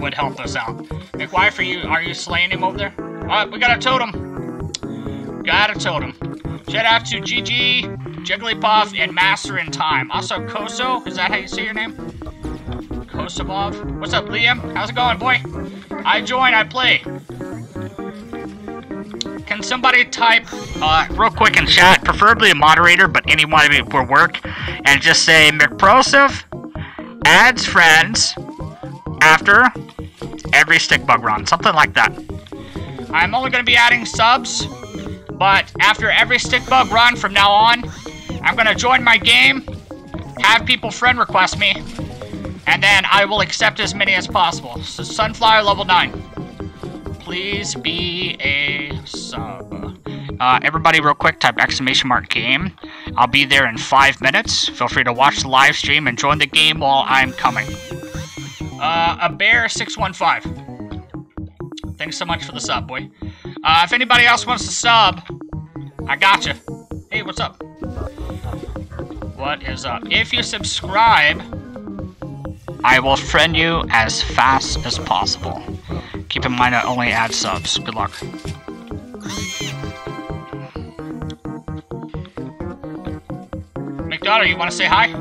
would help us out. McWife, are you are you slaying him over there? Alright, we got a totem. Got a totem. Shout out to GG, Jigglypuff, and Master in Time. Also, Koso, is that how you say your name? Kosovov. What's up, Liam? How's it going, boy? I join, I play. Can somebody type, uh, real quick in chat, preferably a moderator, but anyone for work, and just say McProseph adds friends after every stick bug run, something like that. I'm only going to be adding subs, but after every stick bug run from now on, I'm going to join my game, have people friend request me, and then I will accept as many as possible. So Sunflower level 9. Please be a sub. Uh, everybody real quick, type exclamation mark game. I'll be there in five minutes. Feel free to watch the live stream and join the game while I'm coming. Uh, a bear 615. Thanks so much for the sub, boy. Uh, if anybody else wants to sub, I gotcha. Hey, what's up? What is up? If you subscribe, I will friend you as fast as possible. Keep in mind I only add subs. Good luck. McDonald, you want to say hi?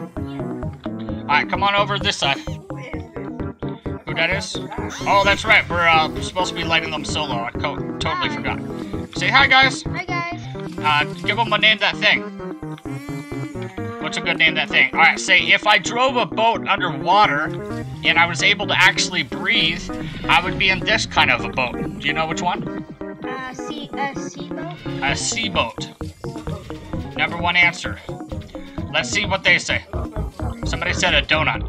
Alright, come on over this side. Who that is? Oh, that's right. We're uh, supposed to be lighting them solo. I co totally forgot. Say hi, guys. Hi guys. Uh, give them a name that thing. What's a good name that thing? Alright, say if I drove a boat underwater and I was able to actually breathe, I would be in this kind of a boat. Do you know which one? Uh, sea, uh, sea boat. A sea boat. Number one answer. Let's see what they say. Somebody said a donut.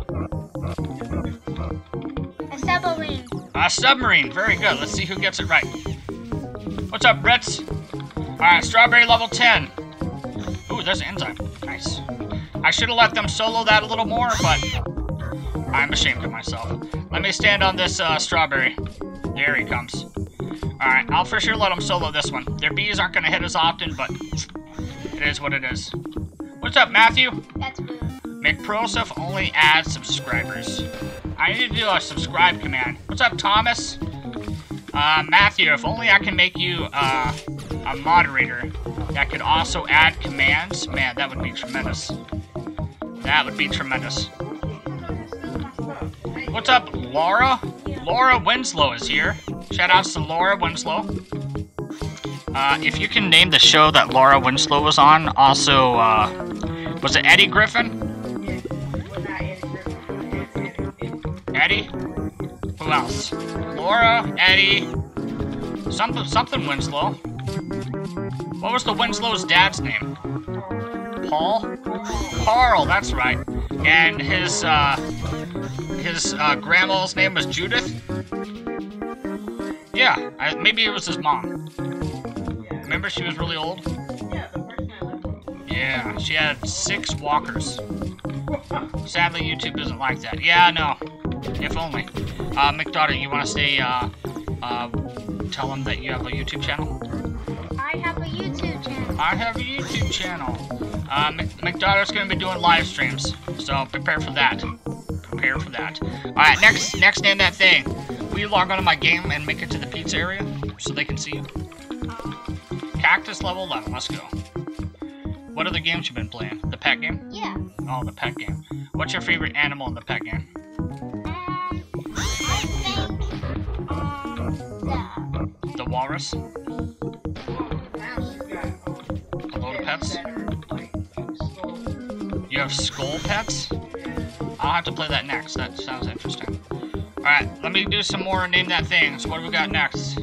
A submarine. A submarine. Very good. Let's see who gets it right. What's up, Brits? Alright, strawberry level 10. Ooh, there's an enzyme. Nice. I should have let them solo that a little more, but I'm ashamed of myself. Let me stand on this uh, strawberry. There he comes. Alright, I'll for sure let them solo this one. Their bees aren't going to hit us often, but it is what it is. What's up, Matthew? That's blue. McProseph only adds subscribers. I need to do a subscribe command. What's up, Thomas? Uh, Matthew, if only I can make you, uh, a moderator that could also add commands. Man, that would be tremendous. That would be tremendous. What's up, Laura? Laura Winslow is here. Shout outs to Laura Winslow. Uh, if you can name the show that Laura Winslow was on, also, uh, was it Eddie Griffin? Eddie? Who else? Laura, Eddie, something, something Winslow. What was the Winslow's dad's name? Paul? Carl, that's right. And his, uh, his, uh, grandma's name was Judith? Yeah, I, maybe it was his mom. Remember she was really old? Yeah, she had six walkers. Sadly, YouTube isn't like that. Yeah, no. If only. Uh, McDaughter, you want to say, uh, uh, tell them that you have a YouTube channel? I have a YouTube channel. I have a YouTube channel. Uh, Mc- McDaughter's going to be doing live streams, so prepare for that. Prepare for that. Alright, next, next name that thing. Will you log on to my game and make it to the pizza area so they can see you? Cactus level 11, let's go. What other games you've been playing? The pet game? Yeah. Oh, the pet game. What's your favorite animal in the pet game? Um, I think, um, the, The walrus? You have skull pets? I'll have to play that next. That sounds interesting. Alright, let me do some more name that things. What do we got next?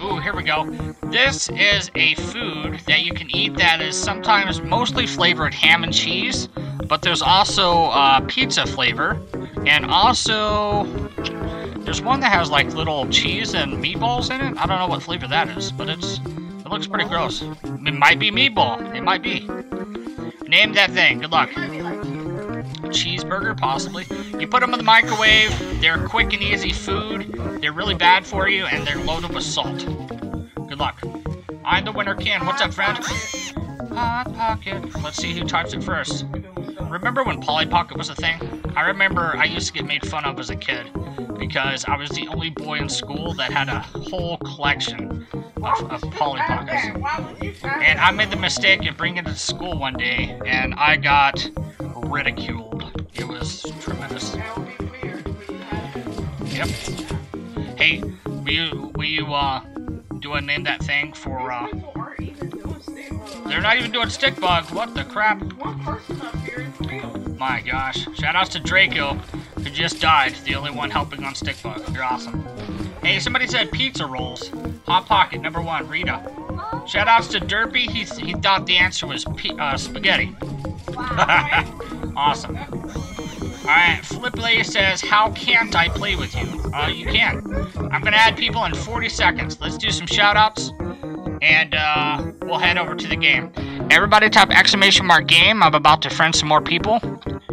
Ooh, here we go. This is a food that you can eat that is sometimes mostly flavored ham and cheese, but there's also uh, pizza flavor, and also there's one that has like little cheese and meatballs in it. I don't know what flavor that is, but it's it looks pretty gross. It might be meatball. It might be. Name that thing. Good luck. Cheeseburger, possibly. You put them in the microwave. They're quick and easy food. They're really bad for you, and they're loaded with salt. Good luck. I'm the winner, Ken. What's up, friend? Hot Pocket. Let's see who types it first. Remember when Polly Pocket was a thing? I remember I used to get made fun of as a kid because I was the only boy in school that had a whole collection of, of Polly Pockets. And I made the mistake of bringing it to school one day, and I got ridiculed. It was tremendous. Yep. Hey, will you, will you, uh, do a name that thing for, uh, they're not even doing stick bug. What the crap? My gosh. Shoutouts to Draco, who just died, the only one helping on stick bug. You're awesome. Hey, somebody said pizza rolls. Hot Pocket, number one, Rita. Shoutouts to Derpy, he, he thought the answer was uh, spaghetti. awesome. Alright, Flipley says, How can't I play with you? Uh, you can. I'm gonna add people in 40 seconds. Let's do some shoutouts, and uh, we'll head over to the game. Everybody type exclamation mark game. I'm about to friend some more people.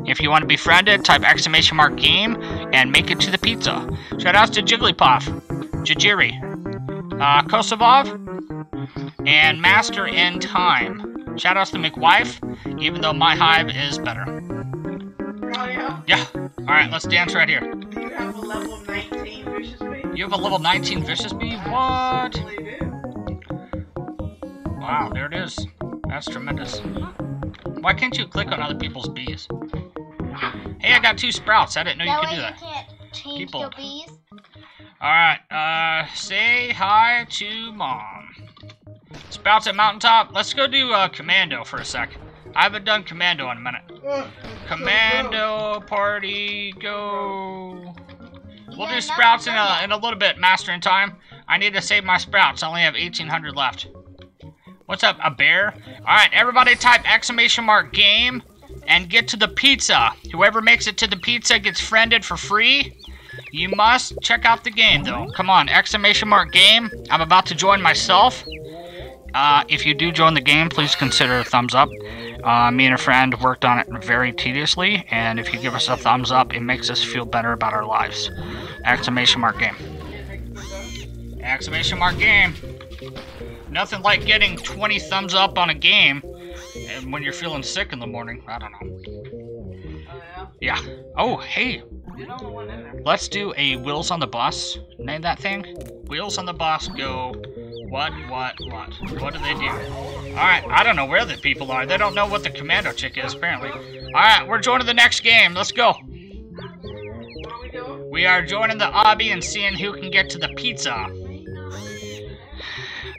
If you want to be friended, type exclamation mark game and make it to the pizza. Shoutouts to Jigglypuff, Jajiri, uh, Kosovov, and Master in Time. Shoutouts to McWife, even though my hive is better. Oh yeah? Yeah. Alright, let's dance right here. Do you have a level 19 vicious bee? You have a level 19 Vicious Bee? What? I believe it. Wow, there it is. That's tremendous. Why can't you click on other people's bees? Hey, I got two sprouts. I didn't know you that could way do you that. can't change People. your bees. Alright, uh, say hi to mom. Sprouts at Mountaintop. Let's go do, uh, Commando for a sec. I haven't done Commando in a minute. Commando party, go. We'll do sprouts in a, in a little bit, Master in Time. I need to save my sprouts. I only have 1,800 left. What's up, a bear? Alright, everybody type exclamation mark game and get to the pizza. Whoever makes it to the pizza gets friended for free. You must check out the game, though. Come on, exclamation mark game. I'm about to join myself. Uh, if you do join the game, please consider a thumbs up. Uh, me and a friend worked on it very tediously, and if you give us a thumbs up, it makes us feel better about our lives. Exclamation mark game. Exclamation mark game. Nothing like getting 20 thumbs up on a game and when you're feeling sick in the morning. I don't know. Oh yeah? Yeah. Oh, hey, You know the one in there. let's do a Wheels on the Bus. Name that thing. Wheels on the Bus go. What, what, what? What do they do? Alright, I don't know where the people are. They don't know what the commando chick is, apparently. Alright, we're joining the next game. Let's go. What we doing? We are joining the obby and seeing who can get to the pizza.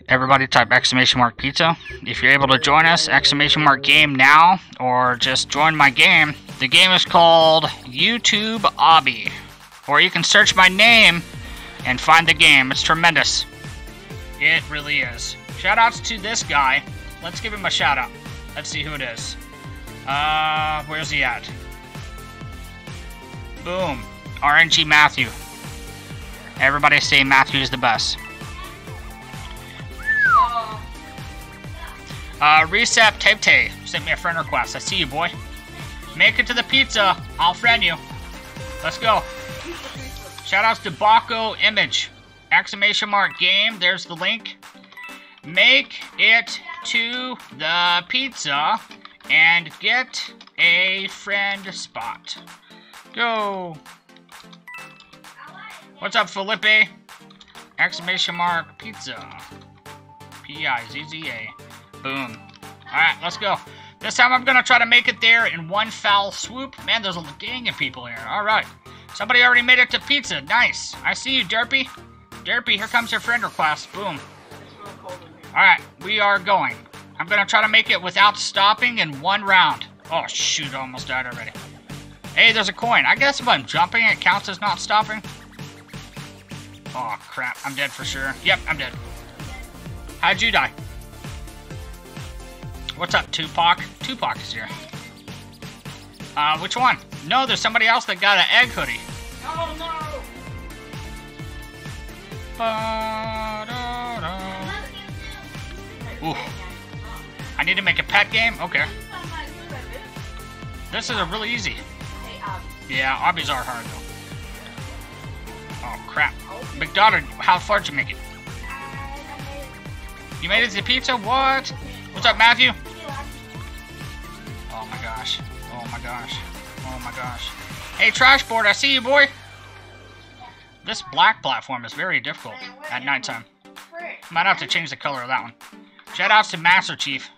Everybody type exclamation mark pizza. If you're able to join us, exclamation mark game now, or just join my game. The game is called YouTube Obby. Or you can search my name and find the game. It's tremendous. It really is. Shoutouts to this guy. Let's give him a shout out. Let's see who it is. Uh, where's he at? Boom. RNG Matthew. Everybody say Matthew's the best. Oh, Uh, Recep Tepte sent me a friend request. I see you, boy. Make it to the pizza. I'll friend you. Let's go. Shoutouts to Baco Image. Exclamation mark game. There's the link. Make it to the pizza and get a friend spot. Go. What's up, Felipe? Exclamation mark pizza. P I Z Z A. Boom. Alright, let's go. This time I'm gonna try to make it there in one foul swoop. Man, there's a gang of people here. Alright. Somebody already made it to pizza. Nice. I see you, Derpy. Derpy, here comes your friend request. Boom. here. Alright, we are going. I'm gonna try to make it without stopping in one round. Oh shoot, I almost died already. Hey, there's a coin. I guess if I'm jumping, it counts as not stopping. Oh crap, I'm dead for sure. Yep, I'm dead. How'd you die? What's up, Tupac? Tupac is here. Uh, which one? No, there's somebody else that got an egg hoodie. Oh no! Ba-da-da. Ooh. I need to make a pet game? Okay. This is a really easy. Yeah, obbies are hard though. Oh crap. McDonald, how far did you make it? You made it to pizza? What? What's up, Matthew? Oh my gosh. Oh my gosh. Oh my gosh. Hey, Trashboard, I see you, boy. This black platform is very difficult at nighttime. Might have to change the color of that one. Shoutouts to Master Chief,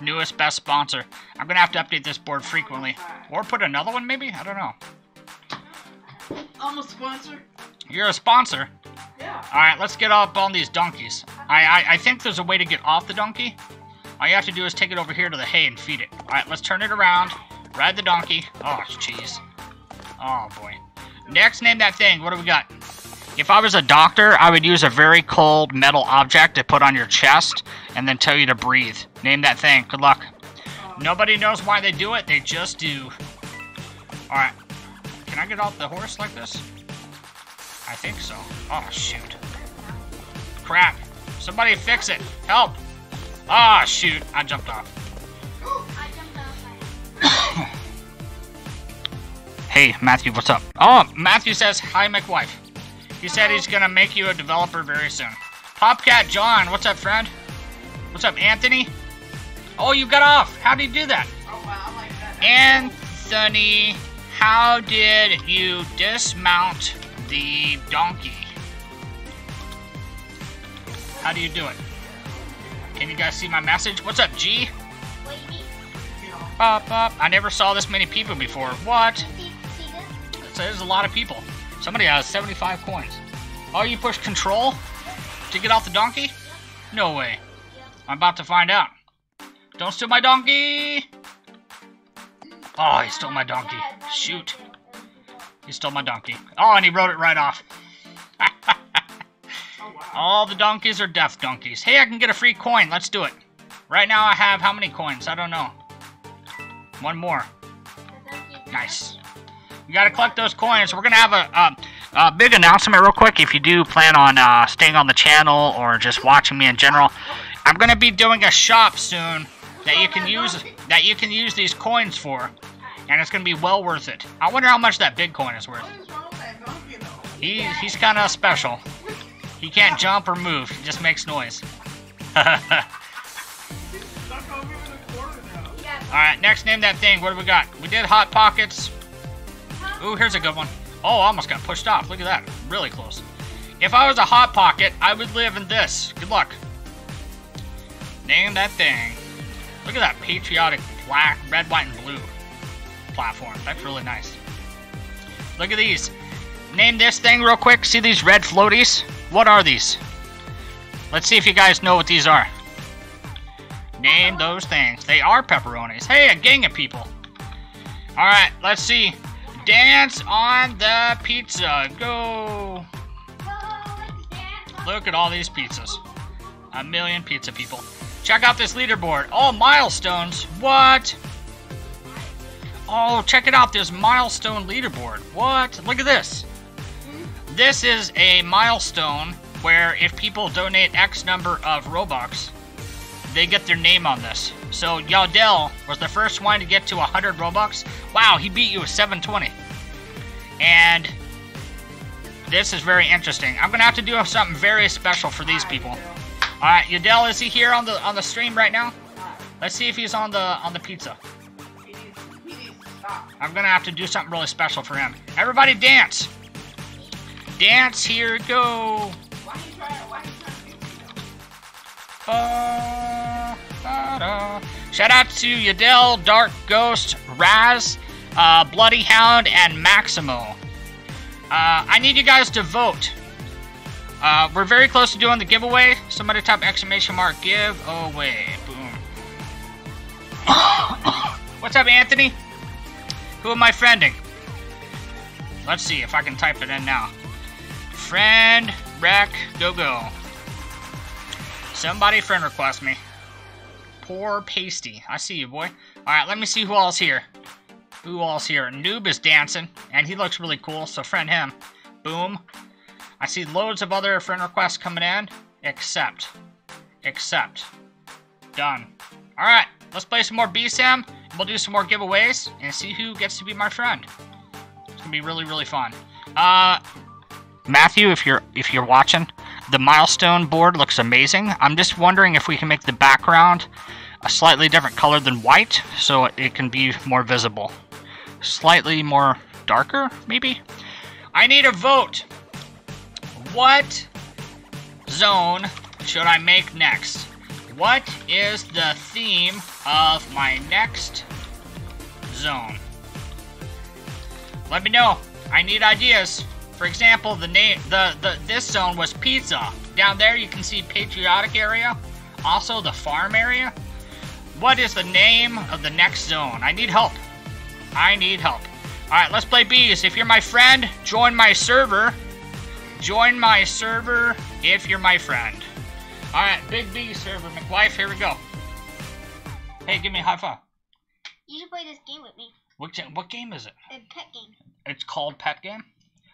newest best sponsor. I'm gonna have to update this board frequently, or put another one maybe. I don't know. I'm a sponsor. You're a sponsor. Yeah. All right, let's get up on these donkeys. I, I I think there's a way to get off the donkey. All you have to do is take it over here to the hay and feed it. All right, let's turn it around. Ride the donkey. Oh, jeez. Oh boy. Next, name that thing. What do we got? If I was a doctor, I would use a very cold metal object to put on your chest and then tell you to breathe. Name that thing. Good luck. Nobody knows why they do it. They just do. All right. Can I get off the horse like this? I think so. Oh, shoot. Crap. Somebody fix it. Help. Ah, shoot. I jumped off. Hey, Matthew, what's up? Oh, Matthew says, hi, McWife. He said he's gonna make you a developer very soon. Popcat John, what's up, friend? What's up, Anthony? Oh, you got off. How did you do that? Oh wow, I like that. Anthony, how did you dismount the donkey? How do you do it? Can you guys see my message? What's up, G? What? Pop. I never saw this many people before. What? So there's a lot of people. Somebody has 75 coins. Oh, you push control to get off the donkey? No way. I'm about to find out. Don't steal my donkey! Oh, he stole my donkey. Shoot. He stole my donkey. Oh, and he rode it right off. Oh wow. All the donkeys are deaf donkeys. Hey, I can get a free coin. Let's do it. Right now I have how many coins? I don't know. One more. Nice. You gotta collect those coins. We're gonna have a, a, a big announcement real quick. If you do plan on uh, staying on the channel or just watching me in general, I'm gonna be doing a shop soon that you can use that you can use these coins for, and it's gonna be well worth it. I wonder how much that Bitcoin is worth. He he's kind of special. He can't jump or move. He just makes noise. All He's stuck over in the corner now. right, next name that thing. What do we got? We did hot pockets. Ooh, here's a good one. Oh, almost got pushed off. Look at that. Really close. If I was a hot pocket, I would live in this. Good luck. Name that thing. Look at that patriotic black, red, white, and blue platform. That's really nice. Look at these. Name this thing real quick. See these red floaties? What are these? Let's see if you guys know what these are. Name uh-huh. those things. They are pepperonis. Hey, a gang of people. Alright, let's see. Dance on the pizza. Go. Look at all these pizzas. A million pizza people. Check out this leaderboard. All milestones. What? Oh, check it out. There's milestone leaderboard. What? Look at this. This is a milestone where if people donate X number of Robux, they get their name on this. So Yaudel was the first one to get to 100 Robux. Wow, he beat you with 720. And this is very interesting. I'm gonna have to do something very special for these people. All right, Yadel, is he here on the on the stream right now? Let's see if he's on the on the pizza. I'm gonna have to do something really special for him. Everybody, dance! Dance here, go! Da. Shout out to Yadel, Dark Ghost, Raz, uh, Bloody Hound, and Maximo. Uh, I need you guys to vote. Uh, we're very close to doing the giveaway. Somebody type exclamation mark giveaway. Boom. What's up, Anthony? Who am I friending? Let's see if I can type it in now. Friend, rec, go go. Somebody friend request me. Poor pasty. I see you, boy. Alright, let me see who all's here. Who all's here? Noob is dancing, and he looks really cool, so friend him. Boom. I see loads of other friend requests coming in. Accept. Accept. Done. Alright, let's play some more BSAM. We'll do some more giveaways and see who gets to be my friend. It's gonna be really, really fun. Uh Matthew, if you're if you're watching, the milestone board looks amazing. I'm just wondering if we can make the background a slightly different color than white so it can be more visible. Slightly more darker, maybe? I need a vote. What zone should I make next? What is the theme of my next zone? Let me know. I need ideas. For example, the name the, the this zone was pizza. Down there you can see patriotic area, also the farm area. What is the name of the next zone? I need help. I need help. Alright, let's play bees. If you're my friend, join my server. Join my server if you're my friend. Alright, big B server, McWife, here we go. Hey, give me a high five. You should play this game with me. What, what game is it? A pet game. It's called Pet Game?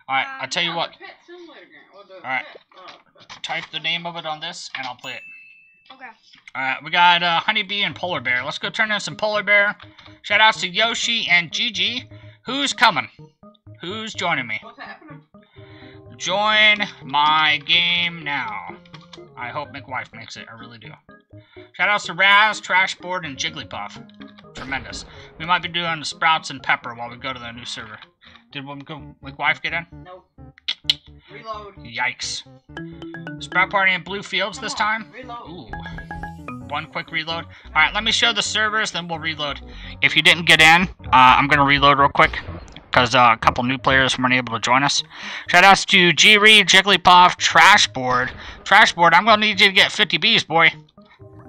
Alright, I'll tell you what. Pet game. Or the Alright. uh, pet- Type the name of it on this, and I'll play it. Okay. Alright, we got uh, Honeybee and Polar Bear. Let's go turn in some Polar Bear. Shout outs to Yoshi and Gigi. Who's coming? Who's joining me? What's happening? Join my game now. I hope McWife makes it. I really do. Shoutouts to Raz, Trashboard, and Jigglypuff. Tremendous. We might be doing the Sprouts and Pepper while we go to the new server. Did McWife get in? Nope. Reload. Yikes. Sprout Party in Blue Fields this time? Reload. Ooh. One quick reload. Alright, let me show the servers, then we'll reload. If you didn't get in, uh, I'm going to reload real quick. Because uh, a couple new players weren't able to join us. Shoutouts to G Reed, Jigglypuff, Trashboard. Trashboard, I'm going to need you to get 50 Bs, boy.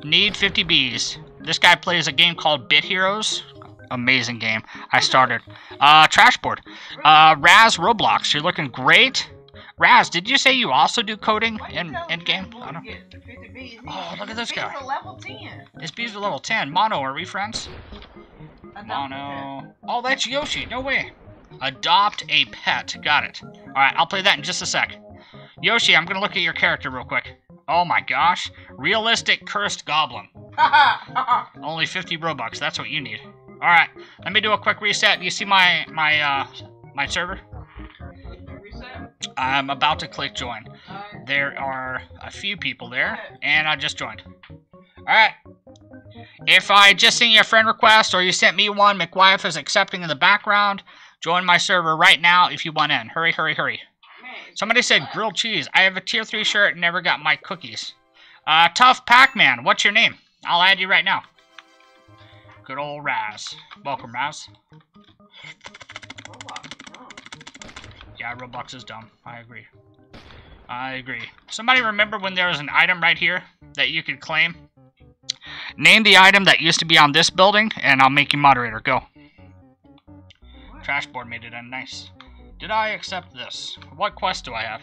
Need 50 Bs. This guy plays a game called Bit Heroes. Amazing game. I started. Uh, Trashboard. Uh, Raz Roblox, you're looking great. Raz, did you say you also do coding in, in game? I don't boy get 50 Bs? He- Oh, look at this guy. Bs are level 10. His B's are level 10. Mono, are we friends? Mono. Oh, that's Yoshi. No way. Adopt a pet. Got it. Alright, I'll play that in just a sec. Yoshi, I'm gonna look at your character real quick. Oh my gosh. Realistic cursed goblin. Only 50 Robux. That's what you need. Alright, let me do a quick reset. You see my my uh my server? I'm about to click join. There are a few people there, and I just joined. Alright. If I just sent you a friend request or you sent me one, McWife is accepting in the background. Join my server right now if you want in. Hurry, hurry, hurry. Somebody said grilled cheese. I have a tier 3 shirt and never got my cookies. Uh, Tough Pac-Man, what's your name? I'll add you right now. Good old Raz. Welcome, Raz. Yeah, Roblox is dumb. I agree. I agree. Somebody remember when there was an item right here that you could claim? Name the item that used to be on this building, and I'll make you moderator. Go. Trashboard made it in. Nice. Did I accept this? What quest do I have?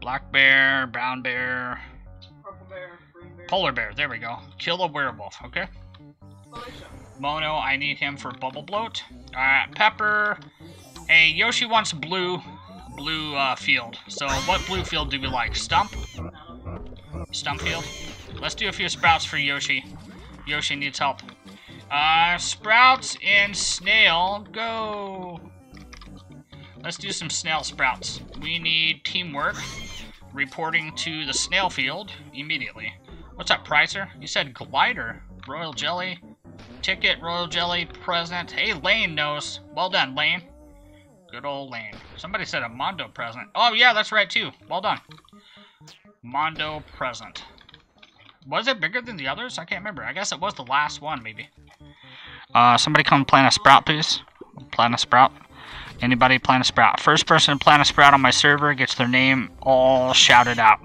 Black bear, brown bear, Purple bear, green bear. polar bear. There we go. Kill a werewolf. Okay. Mono, I need him for bubble bloat. Alright, Pepper. Hey, Yoshi wants blue, blue uh, field. So what blue field do we like? Stump? Stump field? Let's do a few sprouts for Yoshi. Yoshi needs help. Uh, sprouts and snail, go. Let's do some snail sprouts. We need teamwork. Reporting to the snail field immediately. What's up, Pricer? You said glider. Royal jelly. Ticket, royal jelly, present. Hey, Lane knows. Well done, Lane. Good old Lane. Somebody said a Mondo present. Oh, yeah, that's right, too. Well done. Mondo present. Was it bigger than the others? I can't remember. I guess it was the last one, maybe. Uh, somebody come plant a sprout, please. Plant a sprout. Anybody plant a sprout. First person to plant a sprout on my server gets their name all shouted out.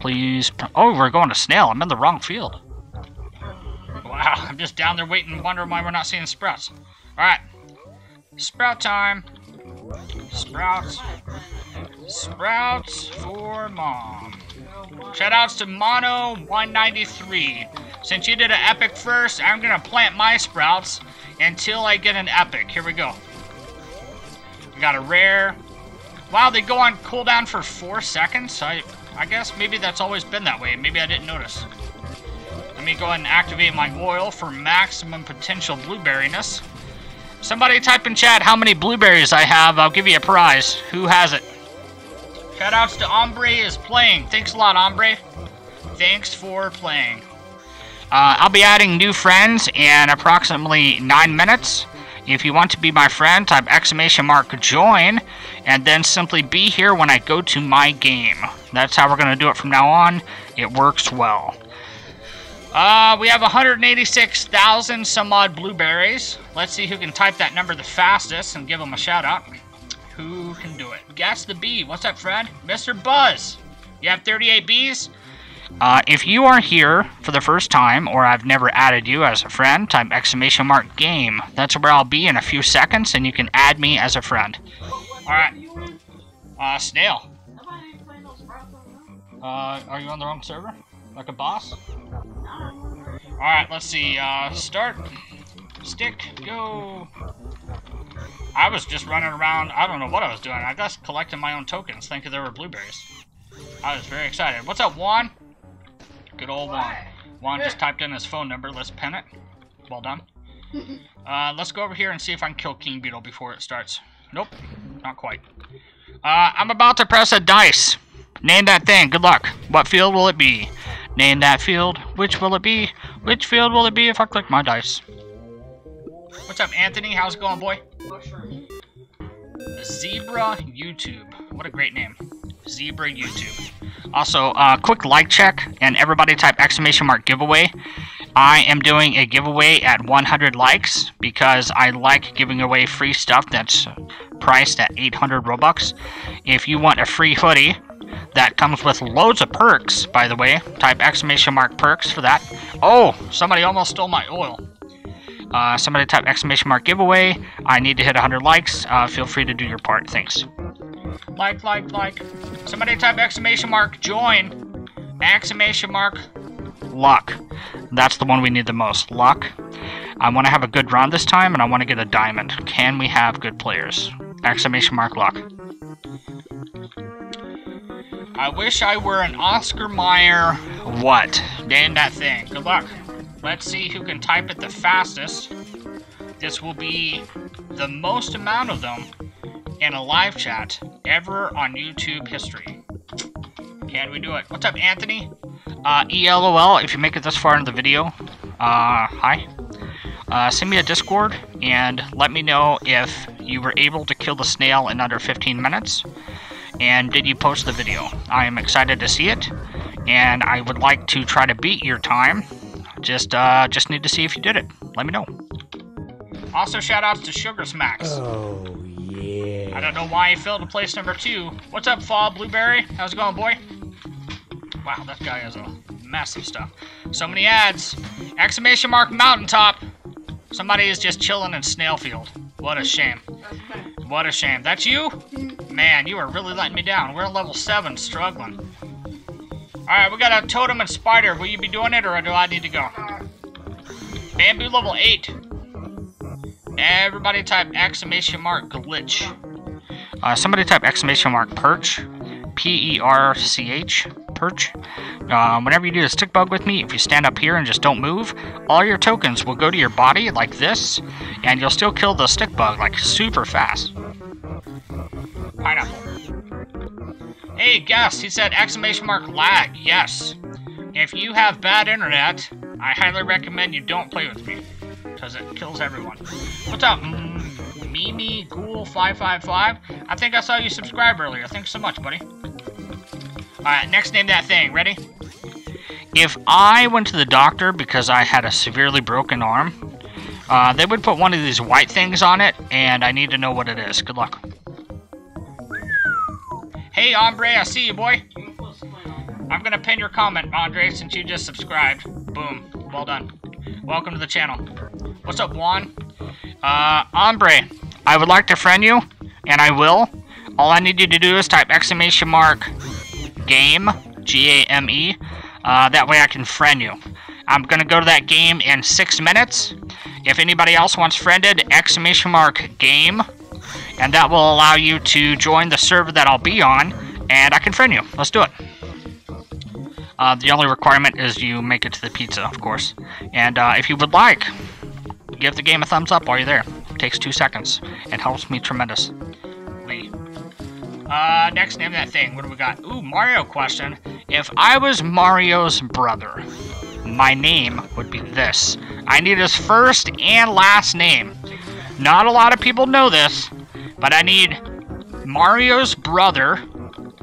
Please. Oh, we're going to snail. I'm in the wrong field. Wow, I'm just down there waiting, wondering why we're not seeing sprouts. Alright. Sprout time. Sprouts. Sprouts for mom. Shoutouts to Mono193. Since you did an epic first, I'm gonna plant my sprouts until I get an epic. Here we go. Got a rare. Wow, they go on cooldown for four seconds? I, I guess maybe that's always been that way. Maybe I didn't notice. Let me go ahead and activate my oil for maximum potential blueberryness. Somebody type in chat how many blueberries I have. I'll give you a prize. Who has it? Shoutouts to Ombre is playing. Thanks a lot, Ombre. Thanks for playing. Uh, I'll be adding new friends in approximately nine minutes. If you want to be my friend, type exclamation mark join, and then simply be here when I go to my game. That's how we're going to do it from now on. It works well. Uh, we have 186,000 some odd blueberries. Let's see who can type that number the fastest and give them a shout out. Who can do it? Guess the B. What's up, Fred? Mr. Buzz. You have 38 Bs? Uh, if you are here for the first time, or I've never added you as a friend, type exclamation mark game. That's where I'll be in a few seconds, and you can add me as a friend. Alright. Uh, Snail. Nobody ain't playing no sprouts on Uh, are you on the wrong server? Like a boss? Alright, let's see. Uh, start. Stick. Go. I was just running around. I don't know what I was doing. I guess collecting my own tokens, thinking there were blueberries. I was very excited. What's up, Juan? Good old Juan. Juan just typed in his phone number. Let's pin it. Well done. Uh, let's go over here and see if I can kill King Beetle before it starts. Nope, not quite. Uh, I'm about to press a dice. Name that thing. Good luck. What field will it be? Name that field. Which will it be? Which field will it be if I click my dice? What's up, Anthony? How's it going, boy? Mushroom. Zebra YouTube. What a great name. Zebra YouTube. Also, uh, quick like check and everybody type exclamation mark giveaway. I am doing a giveaway at 100 likes because I like giving away free stuff that's priced at 800 Robux. If you want a free hoodie that comes with loads of perks, by the way, type exclamation mark perks for that. Oh, somebody almost stole my oil. Uh, somebody type exclamation mark giveaway. I need to hit 100 likes. Uh, feel free to do your part. Thanks. Like, like, like. Somebody type exclamation mark join. Exclamation mark luck. That's the one we need the most. Luck. I want to have a good run this time, and I want to get a diamond. Can we have good players? Exclamation mark luck. I wish I were an Oscar Mayer. What? Name that thing. Good luck. Let's see who can type it the fastest. This will be the most amount of them in a live chat ever on YouTube history. Can we do it? What's up, Anthony? Uh, ELOL, if you make it this far in the video, uh, hi. Uh, send me a Discord and let me know if you were able to kill the snail in under 15 minutes. And did you post the video? I am excited to see it, and I would like to try to beat your time. Just, uh, just need to see if you did it. Let me know. Also, shout outs to Sugar Smacks. Oh, yeah. I don't know why he fell to place number two. What's up, Fall Blueberry? How's it going, boy? Wow, that guy has a massive stuff. So many ads. Exclamation mark mountaintop. Somebody is just chilling in Snailfield. What a shame. What a shame. That's you? Man, you are really letting me down. We're at level 7, struggling. Alright, we got a totem and spider. Will you be doing it, or do I need to go? Uh, Bamboo level 8. Everybody type exclamation mark glitch. Uh, somebody type exclamation mark perch. P-E-R-C-H. Perch. Um, whenever you do the stick bug with me, if you stand up here and just don't move, all your tokens will go to your body like this, and you'll still kill the stick bug like super fast. Pineapple. Hey, guess he said exclamation mark lag. Yes. If you have bad internet, I highly recommend you don't play with me. Because it kills everyone. What's up, Mimi Ghoul 555? I think I saw you subscribe earlier. Thanks so much, buddy. Alright, next name that thing. Ready? If I went to the doctor because I had a severely broken arm, uh, they would put one of these white things on it, and I need to know what it is. Good luck. Hey, hombre, I see you, boy. I'm gonna pin your comment, Andre, since you just subscribed. Boom. Well done. Welcome to the channel. What's up, Juan? Uh, Ombre, I would like to friend you, and I will. All I need you to do is type exclamation mark game, G-A-M-E. Uh, that way I can friend you. I'm gonna go to that game in six minutes. If anybody else wants friended, exclamation mark game, and that will allow you to join the server that I'll be on, and I can friend you. Let's do it. Uh, the only requirement is you make it to the pizza, of course. And uh, if you would like, give the game a thumbs up while you're there. It takes two seconds and helps me tremendously. Uh, next name that thing. What do we got? Ooh, Mario question. If I was Mario's brother, my name would be this. I need his first and last name. Not a lot of people know this, but I need Mario's brother,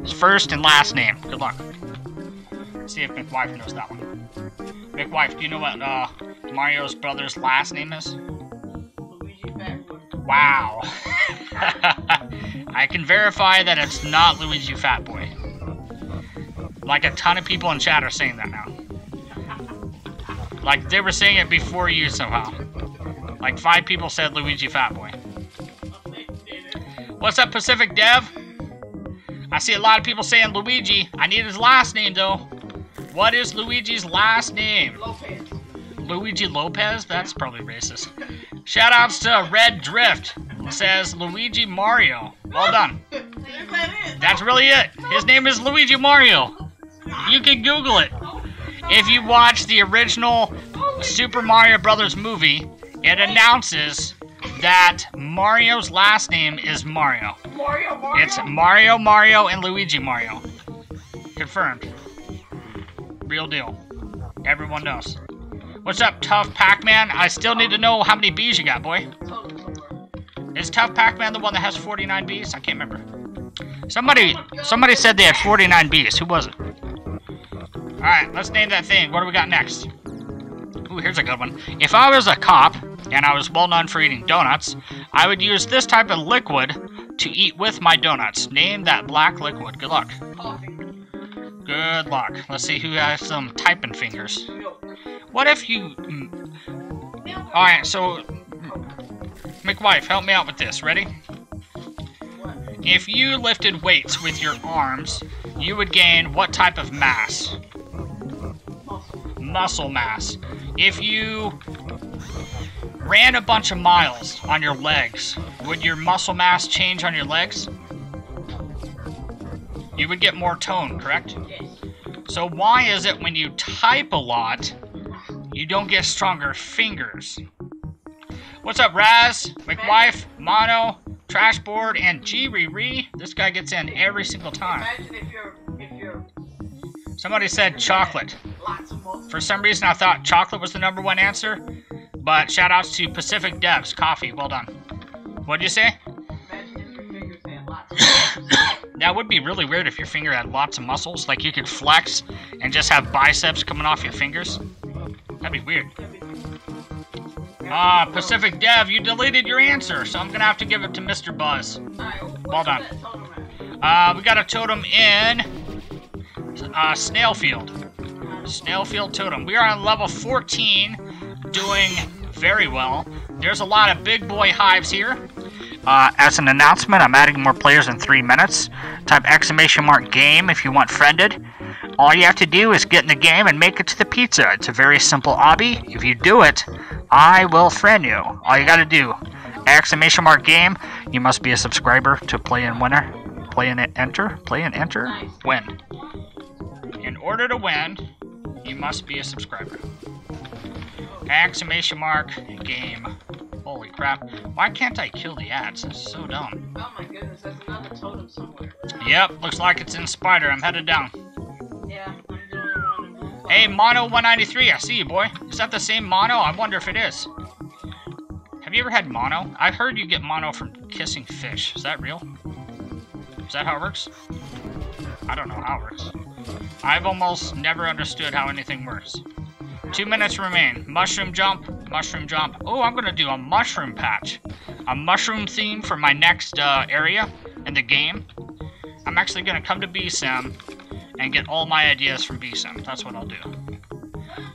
his first and last name. Good luck. See if McWife knows that one. McWife, do you know what uh, Mario's brother's last name is? Luigi Fatboy. Wow. I can verify that it's not Luigi Fatboy. Like a ton of people in chat are saying that now. Like they were saying it before you somehow. Like five people said Luigi Fatboy. What's up, Pacific Dev? I see a lot of people saying Luigi. I need his last name though. What is Luigi's last name? Lopez. Luigi Lopez? That's probably racist. Shoutouts to Red Drift. Says Luigi Mario. Well done. Is that it? That's really it. His name is Luigi Mario. You can Google it. If you watch the original Super Mario Brothers movie, it announces that Mario's last name is Mario. Mario, Mario. It's Mario, Mario, and Luigi Mario. Confirmed. Real deal. Everyone knows. What's up, Tough Pac-Man? I still need to know how many bees you got, boy. Is Tough Pac-Man the one that has 49 bees? I can't remember. Somebody, somebody said they had 49 bees. Who was it? All right, let's name that thing. What do we got next? Ooh, here's a good one. If I was a cop and I was well known for eating donuts, I would use this type of liquid to eat with my donuts. Name that black liquid. Good luck. Good luck. Let's see who has some typing fingers. What if you? mm, All right, so McWife, help me out with this. Ready? If you lifted weights with your arms, you would gain what type of mass? Muscle mass. If you ran a bunch of miles on your legs, would your muscle mass change on your legs? You would get more tone, correct? Yes. So why is it when you type a lot, you don't get stronger fingers? What's up, Raz, McWife, Mono, Trashboard, and G Riri? This guy gets in every single time. If you're if you're Somebody said chocolate. lots of muscle. For some reason, I thought chocolate was the number one answer, but shout outs to Pacific Devs. Coffee, well done. What'd you say? That would be really weird if your finger had lots of muscles. Like you could flex and just have biceps coming off your fingers. That'd be weird. Ah, Pacific Dev, you deleted your answer, so I'm gonna have to give it to Mr. Buzz. Well done. Uh, we got a totem in uh, Snailfield. Snailfield totem. We are on level 14, doing very well. There's a lot of big boy hives here. Uh, as an announcement, I'm adding more players in three minutes. Type exclamation mark game if you want friended. All you have to do is get in the game and make it to the pizza. It's a very simple obby. If you do it, I will friend you. All you gotta do, exclamation mark game. You must be a subscriber to play and winner. Play and enter. Play and enter. Win. In order to win, you must be a subscriber. Exclamation mark game. Holy crap. Why can't I kill the ads? That's so dumb. Oh my goodness, there's another totem somewhere. Yep, looks like it's in Spider. I'm headed down. Yeah, I'm doing one. Hey, Mono 193, I see you, boy. Is that the same Mono? I wonder if it is. Have you ever had Mono? I've heard you get Mono from kissing fish. Is that real? Is that how it works? I don't know how it works. I've almost never understood how anything works. Two minutes remain. Mushroom jump, mushroom jump. Oh, I'm gonna do a mushroom patch. A mushroom theme for my next uh, area in the game. I'm actually gonna come to BSim and get all my ideas from BSim. That's what I'll do.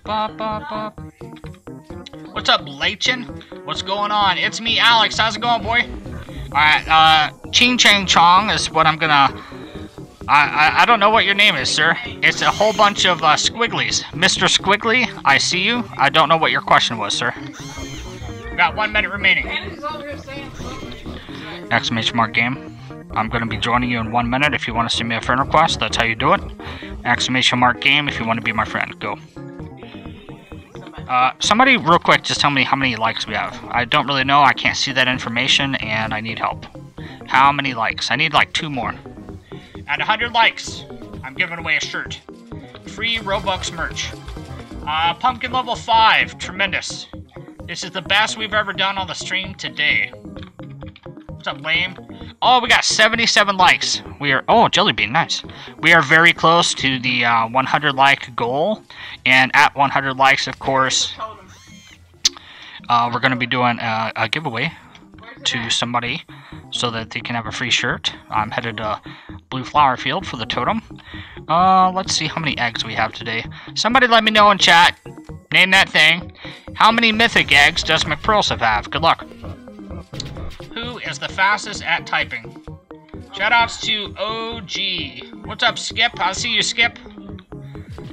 Bop, bop, bop. What's up, Lachin? What's going on? It's me, Alex. How's it going, boy? Alright, uh, Ching Chang Chong is what I'm gonna... I, I, don't know what your name is, sir. It's a whole bunch of uh, squigglies. Mr. Squiggly, I see you. I don't know what your question was, sir. Got one minute remaining. Exclamation mark game. I'm going to be joining you in one minute. If you want to send me a friend request, that's how you do it. Exclamation mark game if you want to be my friend. Go. Uh, somebody, real quick, just tell me how many likes we have. I don't really know. I can't see that information, and I need help. How many likes? I need like two more. At 100 likes, I'm giving away a shirt. Free Robux merch. Uh, pumpkin level 5. Tremendous. This is the best we've ever done on the stream today. What's up, lame? Oh, we got 77 likes. We are, oh, Jelly Bean, nice. We are very close to the uh, 100 like goal. And at 100 likes, of course, uh, we're going to be doing a, a giveaway to somebody so that they can have a free shirt. I'm headed to Blue Flower Field for the totem. Uh, let's see how many eggs we have today. Somebody let me know in chat. Name that thing. How many mythic eggs does McProseph have? Good luck. Who is the fastest at typing? Shoutouts to OG. What's up, Skip? I see you, Skip.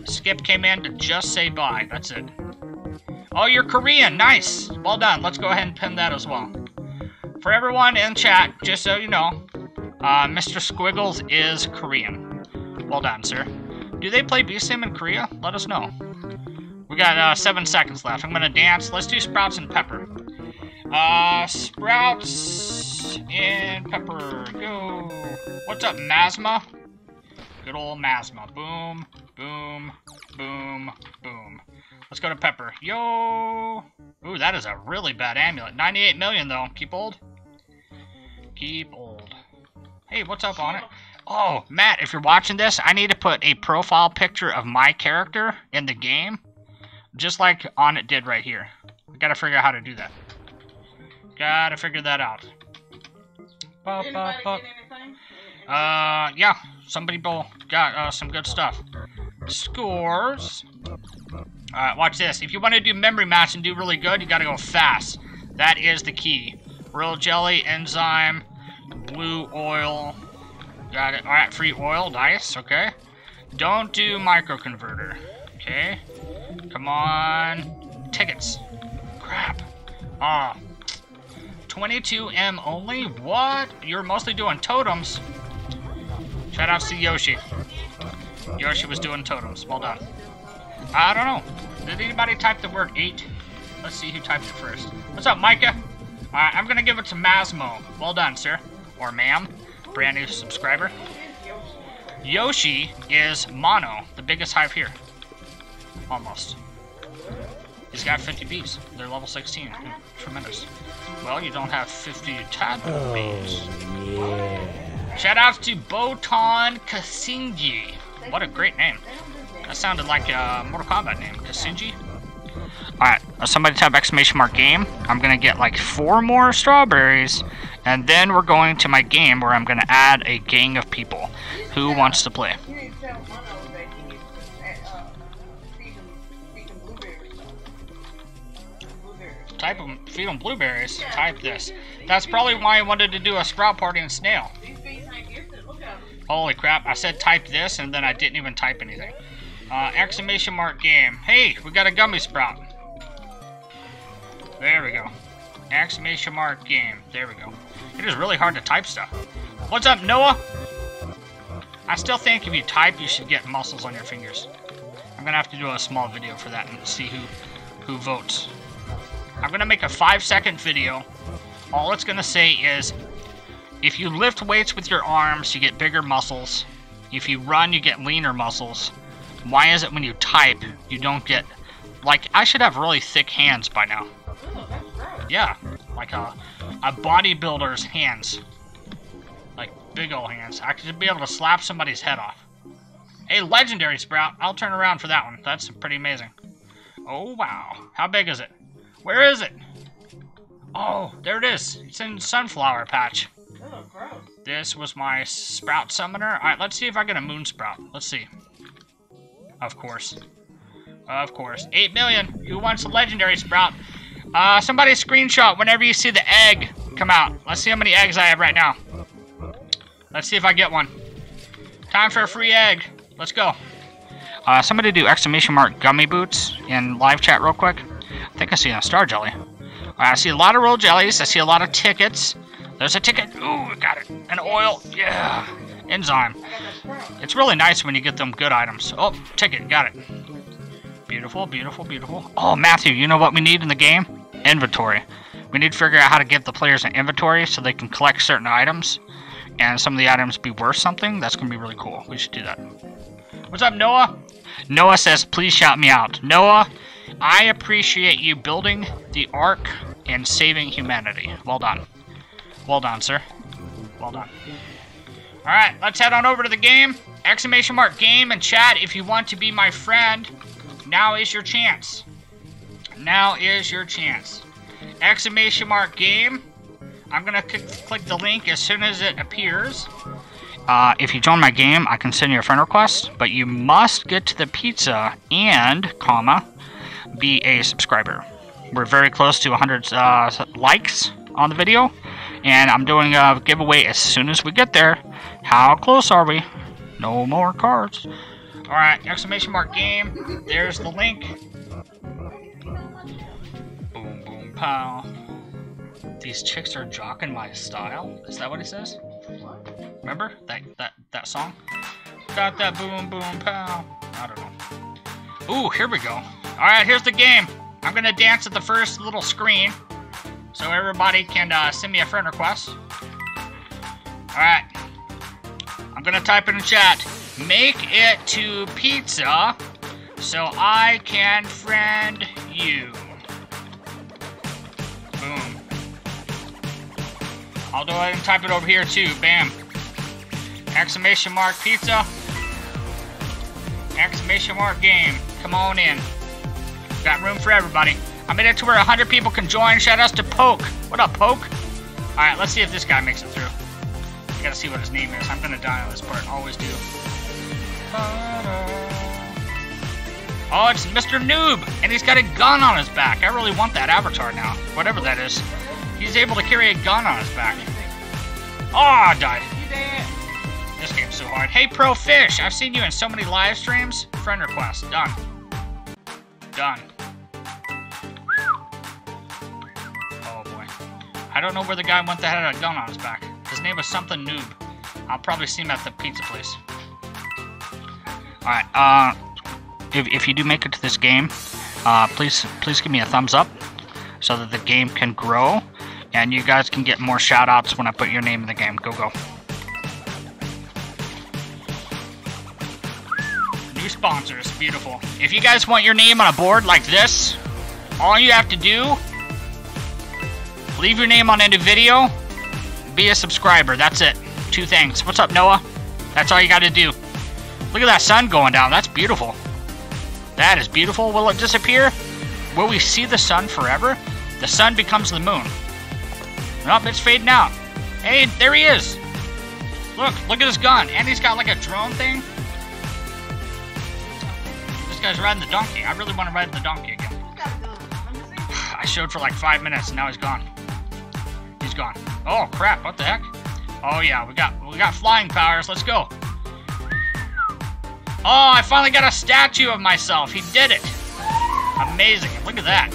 Skip came in to just say bye. That's it. Oh, you're Korean. Nice. Well done. Let's go ahead and pin that as well. For everyone in chat, just so you know, uh, Mr. Squiggles is Korean. Well done, sir. Do they play BSIM in Korea? Let us know. We got uh, seven seconds left. I'm gonna dance. Let's do Sprouts and Pepper. Uh, Sprouts and Pepper. Go. What's up, Masma? Good old Masma. Boom, boom, boom, boom. Let's go to Pepper. Yo! Ooh, that is a really bad amulet. 98 million, though. Keep old. Keep old. Hey, what's up on it? Oh, Matt, if you're watching this, I need to put a profile picture of my character in the game. Just like on it did right here. I gotta figure out how to do that. Gotta figure that out. Ba, ba, Anybody ba. get anything? Uh, yeah, somebody bowl got uh, some good stuff. Scores. Alright, watch this. If you want to do memory match and do really good, you gotta go fast. That is the key. Royal jelly, enzyme, blue oil. Got it. Alright, free oil. Nice, okay. Don't do microconverter. Okay. Come on. Tickets. Crap. Ah. 22M only? What? You're mostly doing totems. Shout out to Yoshi. Yoshi was doing totems. Well done. I don't know. Did anybody type the word 8? Let's see who typed it first. What's up, Micah? Alright, I'm gonna give it to Masmo. Well done, sir. Or ma'am. Brand new subscriber. Yoshi is Mono, the biggest hive here. Almost. He's got 50 bees. They're level 16. Tremendous. Well, you don't have 50 tadpole oh, bees. Yeah. Shout outs to Botan Kasinji. What a great name. That sounded like a Mortal Kombat name. Kasinji? Alright, somebody type exclamation mark game. I'm gonna get like four more strawberries. And then we're going to my game where I'm gonna add a gang of people. Who wants to play? To to. Type 'em- feed them blueberries. Type this. That's probably why I wanted to do a sprout party and snail. Them. Holy crap, I said type this and then I didn't even type anything. Uh, exclamation mark game. Hey, we got a gummy sprout. There we go. Exclamation mark game. There we go. It is really hard to type stuff. What's up, Noah? I still think if you type, you should get muscles on your fingers. I'm gonna have to do a small video for that and see who who votes. I'm gonna make a five second video. All it's gonna say is if you lift weights with your arms, you get bigger muscles. If you run, you get leaner muscles. Why is it when you type, you don't get... Like, I should have really thick hands by now. Yeah, like a, a bodybuilder's hands. Like, big ol' hands. I could be able to slap somebody's head off. A legendary sprout. I'll turn around for that one. That's pretty amazing. Oh, wow. How big is it? Where is it? Oh, there it is. It's in Sunflower Patch. Oh, gross. This was my sprout summoner. Alright, let's see if I get a moon sprout. Let's see. Of course. Of course. 8 million. Who wants a legendary sprout? Uh, somebody screenshot whenever you see the egg come out. Let's see how many eggs I have right now. Let's see if I get one. Time for a free egg. Let's go. Uh, somebody do exclamation mark gummy boots in live chat real quick. I think I see a star jelly. I see a lot of royal jellies. I see a lot of tickets. There's a ticket. Ooh, got it. An oil. Yeah. Enzyme. It's really nice when you get them good items. Oh, ticket. Got it. Beautiful, beautiful, beautiful. Oh, Matthew, you know what we need in the game? Inventory. We need to figure out how to give the players an inventory so they can collect certain items. And some of the items be worth something. That's going to be really cool. We should do that. What's up, Noah? Noah says, please shout me out. Noah, I appreciate you building the Ark and saving humanity. Well done. Well done, sir. Well done. Alright, let's head on over to the game. Exclamation mark game and chat if you want to be my friend. Now is your chance. Now is your chance. Exclamation mark game. I'm gonna c- click the link as soon as it appears. Uh, if you join my game, I can send you a friend request, but you must get to the pizza and, comma, be a subscriber. We're very close to 100 uh, likes on the video, and I'm doing a giveaway as soon as we get there. How close are we? No more cards. Alright, exclamation mark game. There's the link. Pow. These chicks are jocking my style. Is that what it says? Remember that that that song? Got that boom, boom, pow. I don't know. Ooh, here we go. All right, here's the game. I'm gonna dance at the first little screen, so everybody can uh, send me a friend request. All right. I'm gonna type in the chat. make it to pizza so I can friend you. I'll go ahead and type it over here too. Bam. Exclamation mark pizza. Exclamation mark game. Come on in. Got room for everybody. I made it to where 100 people can join. Shout outs to Poke. What up, Poke? Alright, let's see if this guy makes it through. I gotta see what his name is. I'm gonna die on this part. Always do. Oh, it's Mr. Noob! And he's got a gun on his back. I really want that avatar now. Whatever that is. He's able to carry a gun on his back. Oh, died. This game's so hard. Hey, Pro Fish! I've seen you in so many live streams. Friend request. Done. Done. Oh boy. I don't know where the guy went that had a gun on his back. His name was something noob. I'll probably see him at the pizza place. Alright, uh, if, if you do make it to this game, uh, please, please give me a thumbs up so that the game can grow and you guys can get more shout outs when I put your name in the game. Go, go. New sponsors, beautiful. If you guys want your name on a board like this, all you have to do, leave your name on any video, be a subscriber. That's it. Two things. What's up, Noah? That's all you got to do. Look at that sun going down. That's beautiful. That is beautiful. Will it disappear? Will we see the sun forever? The sun becomes the moon. Nope, it's fading out. Hey, there he is. Look, look at his gun. And he's got like a drone thing. This guy's riding the donkey. I really want to ride the donkey again. I showed for like five minutes and now he's gone. He's gone. Oh crap, what the heck? Oh yeah, we got we got flying powers, let's go. Oh, I finally got a statue of myself. He did it. Amazing. Look at that.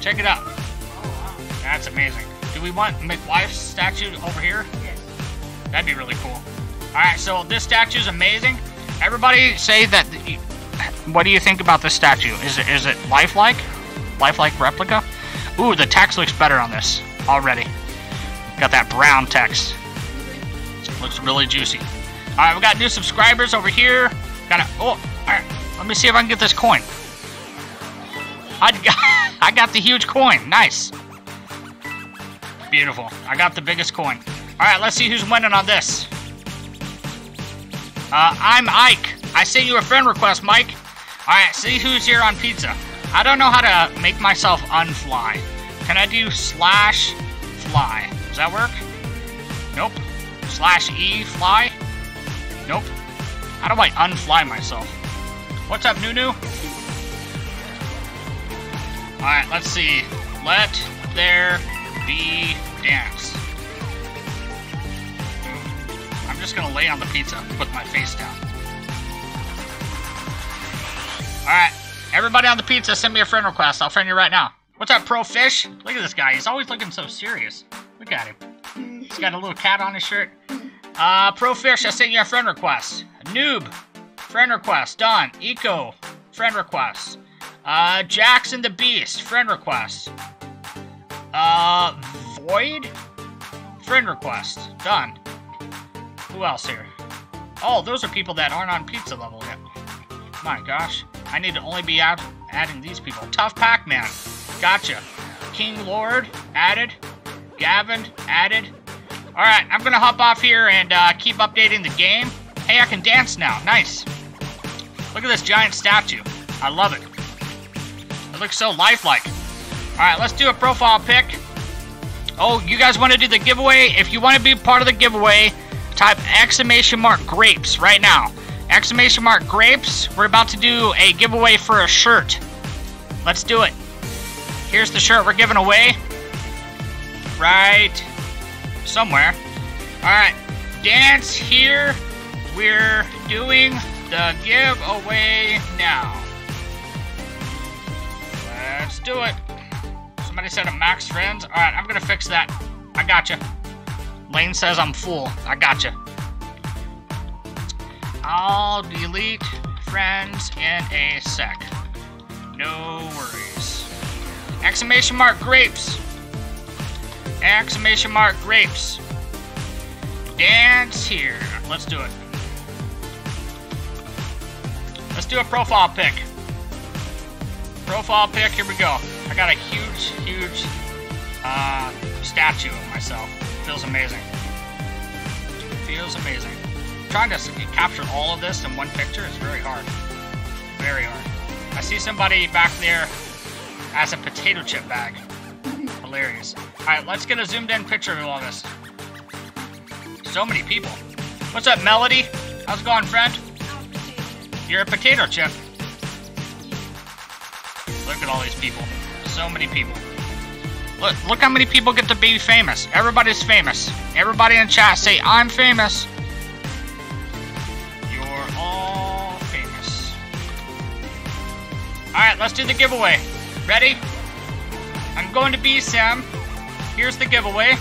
Check it out. That's amazing. Do we want McWife's statue over here? Yes. That'd be really cool. Alright, so this statue is amazing. Everybody say that. What do you think about this statue? Is it is it lifelike? Lifelike replica? Ooh, the text looks better on this already. Got that brown text. Looks really juicy. Alright, we got new subscribers over here. Got a. Oh, alright. Let me see if I can get this coin. I got, I got the huge coin. Nice. Beautiful. I got the biggest coin. Alright, let's see who's winning on this. Uh, I'm Ike. I sent you a friend request, Mike. Alright, see who's here on pizza. I don't know how to make myself unfly. Can I do slash fly? Does that work? Nope. Slash E fly? Nope. How do I unfly myself? What's up, Nunu? Alright, let's see. Let there be dance. I'm just gonna lay on the pizza, put my face down. Alright, everybody on the pizza, send me a friend request. I'll friend you right now. What's up, Pro Fish? Look at this guy. He's always looking so serious. Look at him. He's got a little cat on his shirt. Uh, Pro Fish, I sent you a friend request. Noob, friend request. Don, Eco, friend request. Uh, Jackson the Beast, friend request. Uh, Void, friend request. Done. Who else here? Oh, those are people that aren't on pizza level yet. My gosh. I need to only be out adding these people. Tough Pac-Man. Gotcha. King Lord, added. Gavin, added. Alright, I'm gonna hop off here and uh, keep updating the game. Hey, I can dance now. Nice. Look at this giant statue. I love it. It looks so lifelike. Alright, let's do a profile pic. Oh, you guys want to do the giveaway? If you want to be part of the giveaway, type exclamation mark grapes right now. Exclamation mark grapes. We're about to do a giveaway for a shirt. Let's do it. Here's the shirt we're giving away. Right somewhere. Alright, dance here. We're doing the giveaway now. Let's do it. Somebody said a max friends. Alright, I'm gonna fix that. I gotcha. Lane says I'm full. I gotcha. I'll delete friends in a sec. No worries. Exclamation mark grapes. Exclamation mark grapes. Dance here. Let's do it. Let's do a profile pic. Profile pic, here we go. I got a huge, huge uh, statue of myself. Feels amazing. Feels amazing. Trying to capture all of this in one picture is very hard. Very hard. I see somebody back there as a potato chip bag. Hilarious. Alright, let's get a zoomed in picture of all this. So many people. What's up, Melody? How's it going, friend? You're a potato chip. Look at all these people. So many people. Look, look how many people get to be famous. Everybody's famous. Everybody in chat say, I'm famous. You're all famous. Alright, let's do the giveaway. Ready? I'm going to be Sam. Here's the giveaway.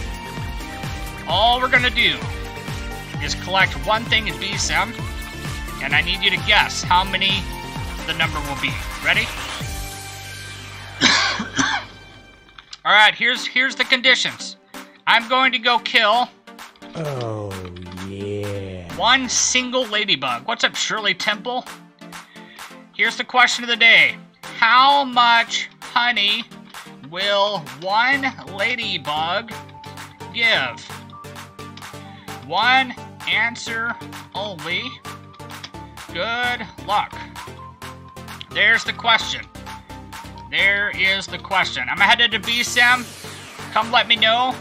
All we're gonna do is collect one thing in BSM, and I need you to guess how many the number will be. Ready? Alright, here's here's the conditions. I'm going to go kill Oh, yeah. one single ladybug. What's up, Shirley Temple? Here's the question of the day. How much honey will one ladybug give? One answer only. Good luck. There's the question. There is the question. I'm headed to BSM. Come let me know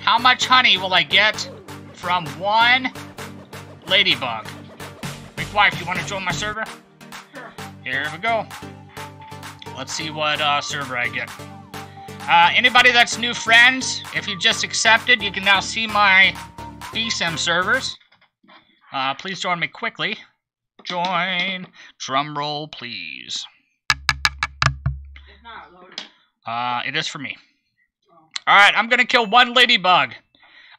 how much honey will I get from one ladybug. McWife, you want to join my server? Here we go. Let's see what uh, server I get. Uh, anybody that's new friends, if you just accepted, you can now see my BSM servers. Uh, please join me quickly. Join. Drum roll, please. Uh, it is for me. Alright, I'm gonna kill one ladybug.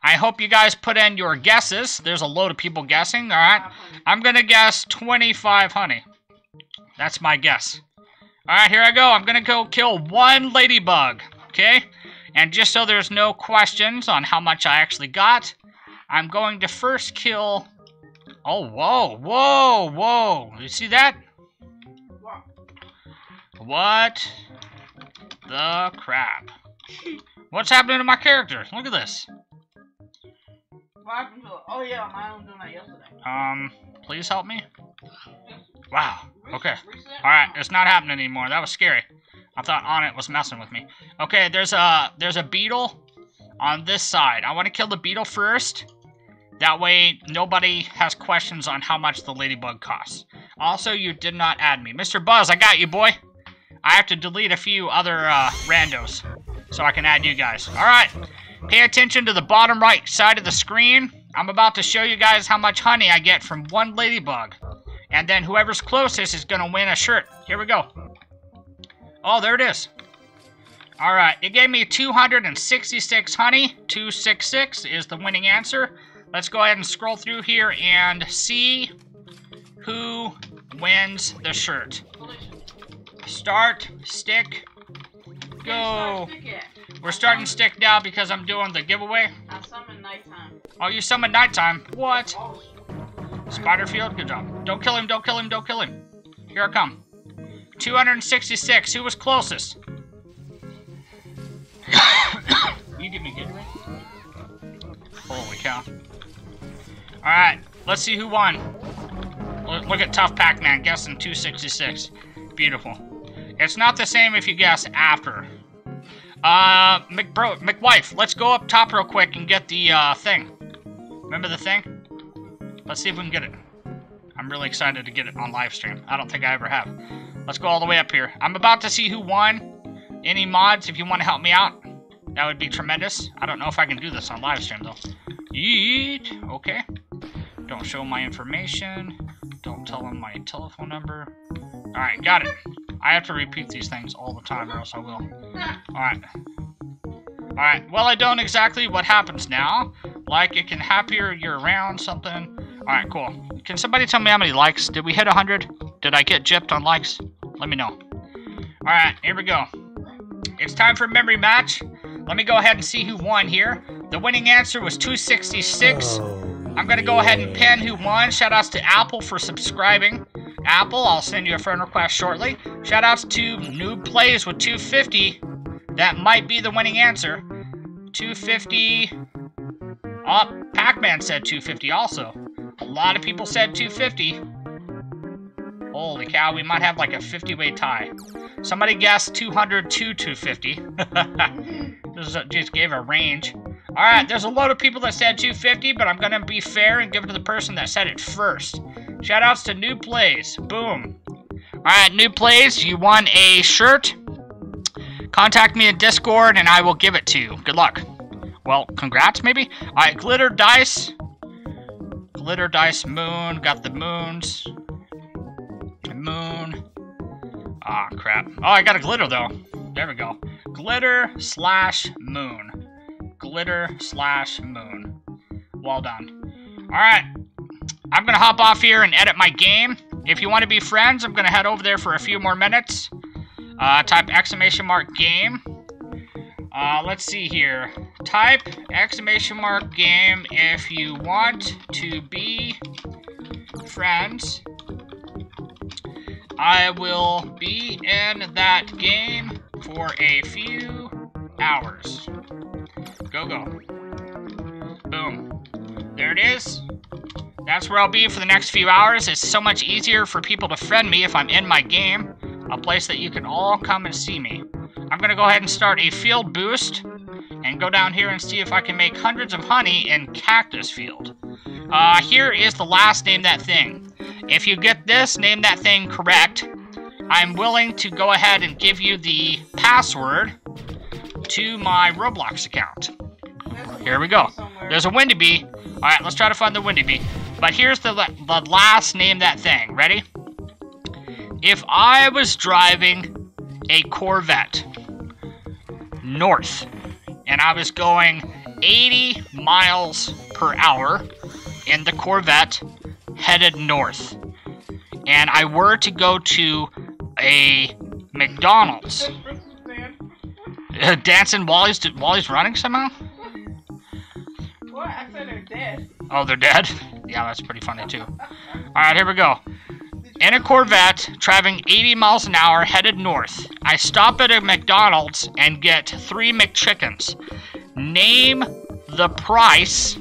I hope you guys put in your guesses. There's a load of people guessing, alright? I'm gonna guess 25 honey. That's my guess. Alright, here I go. I'm gonna go kill one ladybug, okay? And just so there's no questions on how much I actually got, I'm going to first kill... Oh, whoa, whoa, whoa. You see that? What? The crap? What's happening to my character? Look at this. What happened to it? Oh yeah, mine was doing that yesterday. Um, please help me. Wow. Okay. All right, it's not happening anymore. That was scary. I thought on it was messing with me. Okay, there's a there's a beetle on this side. I want to kill the beetle first. That way, nobody has questions on how much the ladybug costs. Also, you did not add me. Mr. Buzz, I got you, boy. I have to delete a few other uh, randos so I can add you guys. All right, pay attention to the bottom right side of the screen. I'm about to show you guys how much honey I get from one ladybug. And then whoever's closest is going to win a shirt. Here we go. Oh, there it is. All right, it gave me 266 honey. 266 is the winning answer. Let's go ahead and scroll through here and see who wins the shirt. Start, stick, go. We're starting stick now because I'm doing the giveaway. I summon nighttime. Oh, you summoned nighttime. What? Oh, Spiderfield, good job. Don't kill him, don't kill him, don't kill him. Here I come. 266. Who was closest? you give me Gatorade. Holy cow. Alright, let's see who won. Look, look at Tough Pac-Man guessing 266. Beautiful. It's not the same if you guess after. Uh, McBro, McWife, let's go up top real quick and get the, uh, thing. Remember the thing? Let's see if we can get it. I'm really excited to get it on live stream. I don't think I ever have. Let's go all the way up here. I'm about to see who won. Any mods, if you want to help me out, that would be tremendous. I don't know if I can do this on live stream, though. Yeet. Okay. Don't show my information. Don't tell them my telephone number. Alright, got it. I have to repeat these things all the time or else I will. Alright. Alright, well I don't exactly what happens now. Like it can happier year round, something. Alright, cool. Can somebody tell me how many likes? Did we hit 100? Did I get gypped on likes? Let me know. Alright, here we go. It's time for memory match. Let me go ahead and see who won here. The winning answer was 266. Oh, I'm gonna go ahead and pin who won. Shout outs to Apple for subscribing. Apple, I'll send you a friend request shortly. Shoutouts to Noob Plays with 250. That might be the winning answer. 250. Oh, uh, Pac-Man said 250 also. A lot of people said 250. Holy cow, we might have like a 50 way tie. Somebody guessed 200 to 250. This just gave a range. Alright, there's a lot of people that said 250, but I'm gonna be fair and give it to the person that said it first. Shoutouts to New Plays. Boom. Alright, New Plays, you won a shirt. Contact me in Discord and I will give it to you. Good luck. Well, congrats, maybe? Alright, Glitter Dice. Glitter Dice Moon. Got the moons. Moon. Ah, crap. Oh, I got a glitter, though. There we go. Glitter slash moon. Glitter slash moon. Well done. Alright. I'm to hop off here and edit my game. If you want to be friends, I'm to head over there for a few more minutes. Uh, type exclamation mark game. Uh, let's see here. Type exclamation mark game if you want to be friends. I will be in that game for a few hours. Go, go. Boom. There it is. That's where I'll be for the next few hours. It's so much easier for people to friend me if I'm in my game. A place that you can all come and see me. I'm going to go ahead and start a field boost and go down here and see if I can make hundreds of honey in Cactus Field. Uh, here is the last name that thing. If you get this, name that thing correct, I'm willing to go ahead and give you the password to my Roblox account. Here we go. There's a Windy Bee. Alright, let's try to find the Windy Bee. But here's the, the last name that thing. Ready? If I was driving a Corvette north and I was going 80 miles per hour in the Corvette headed north and I were to go to a McDonald's. Dancing while he's, while he's running somehow? Dead. Oh, they're dead? Yeah, that's pretty funny too. Alright, here we go. In a Corvette, traveling 80 miles an hour, headed north. I stop at a McDonald's and get three McChickens. Name the price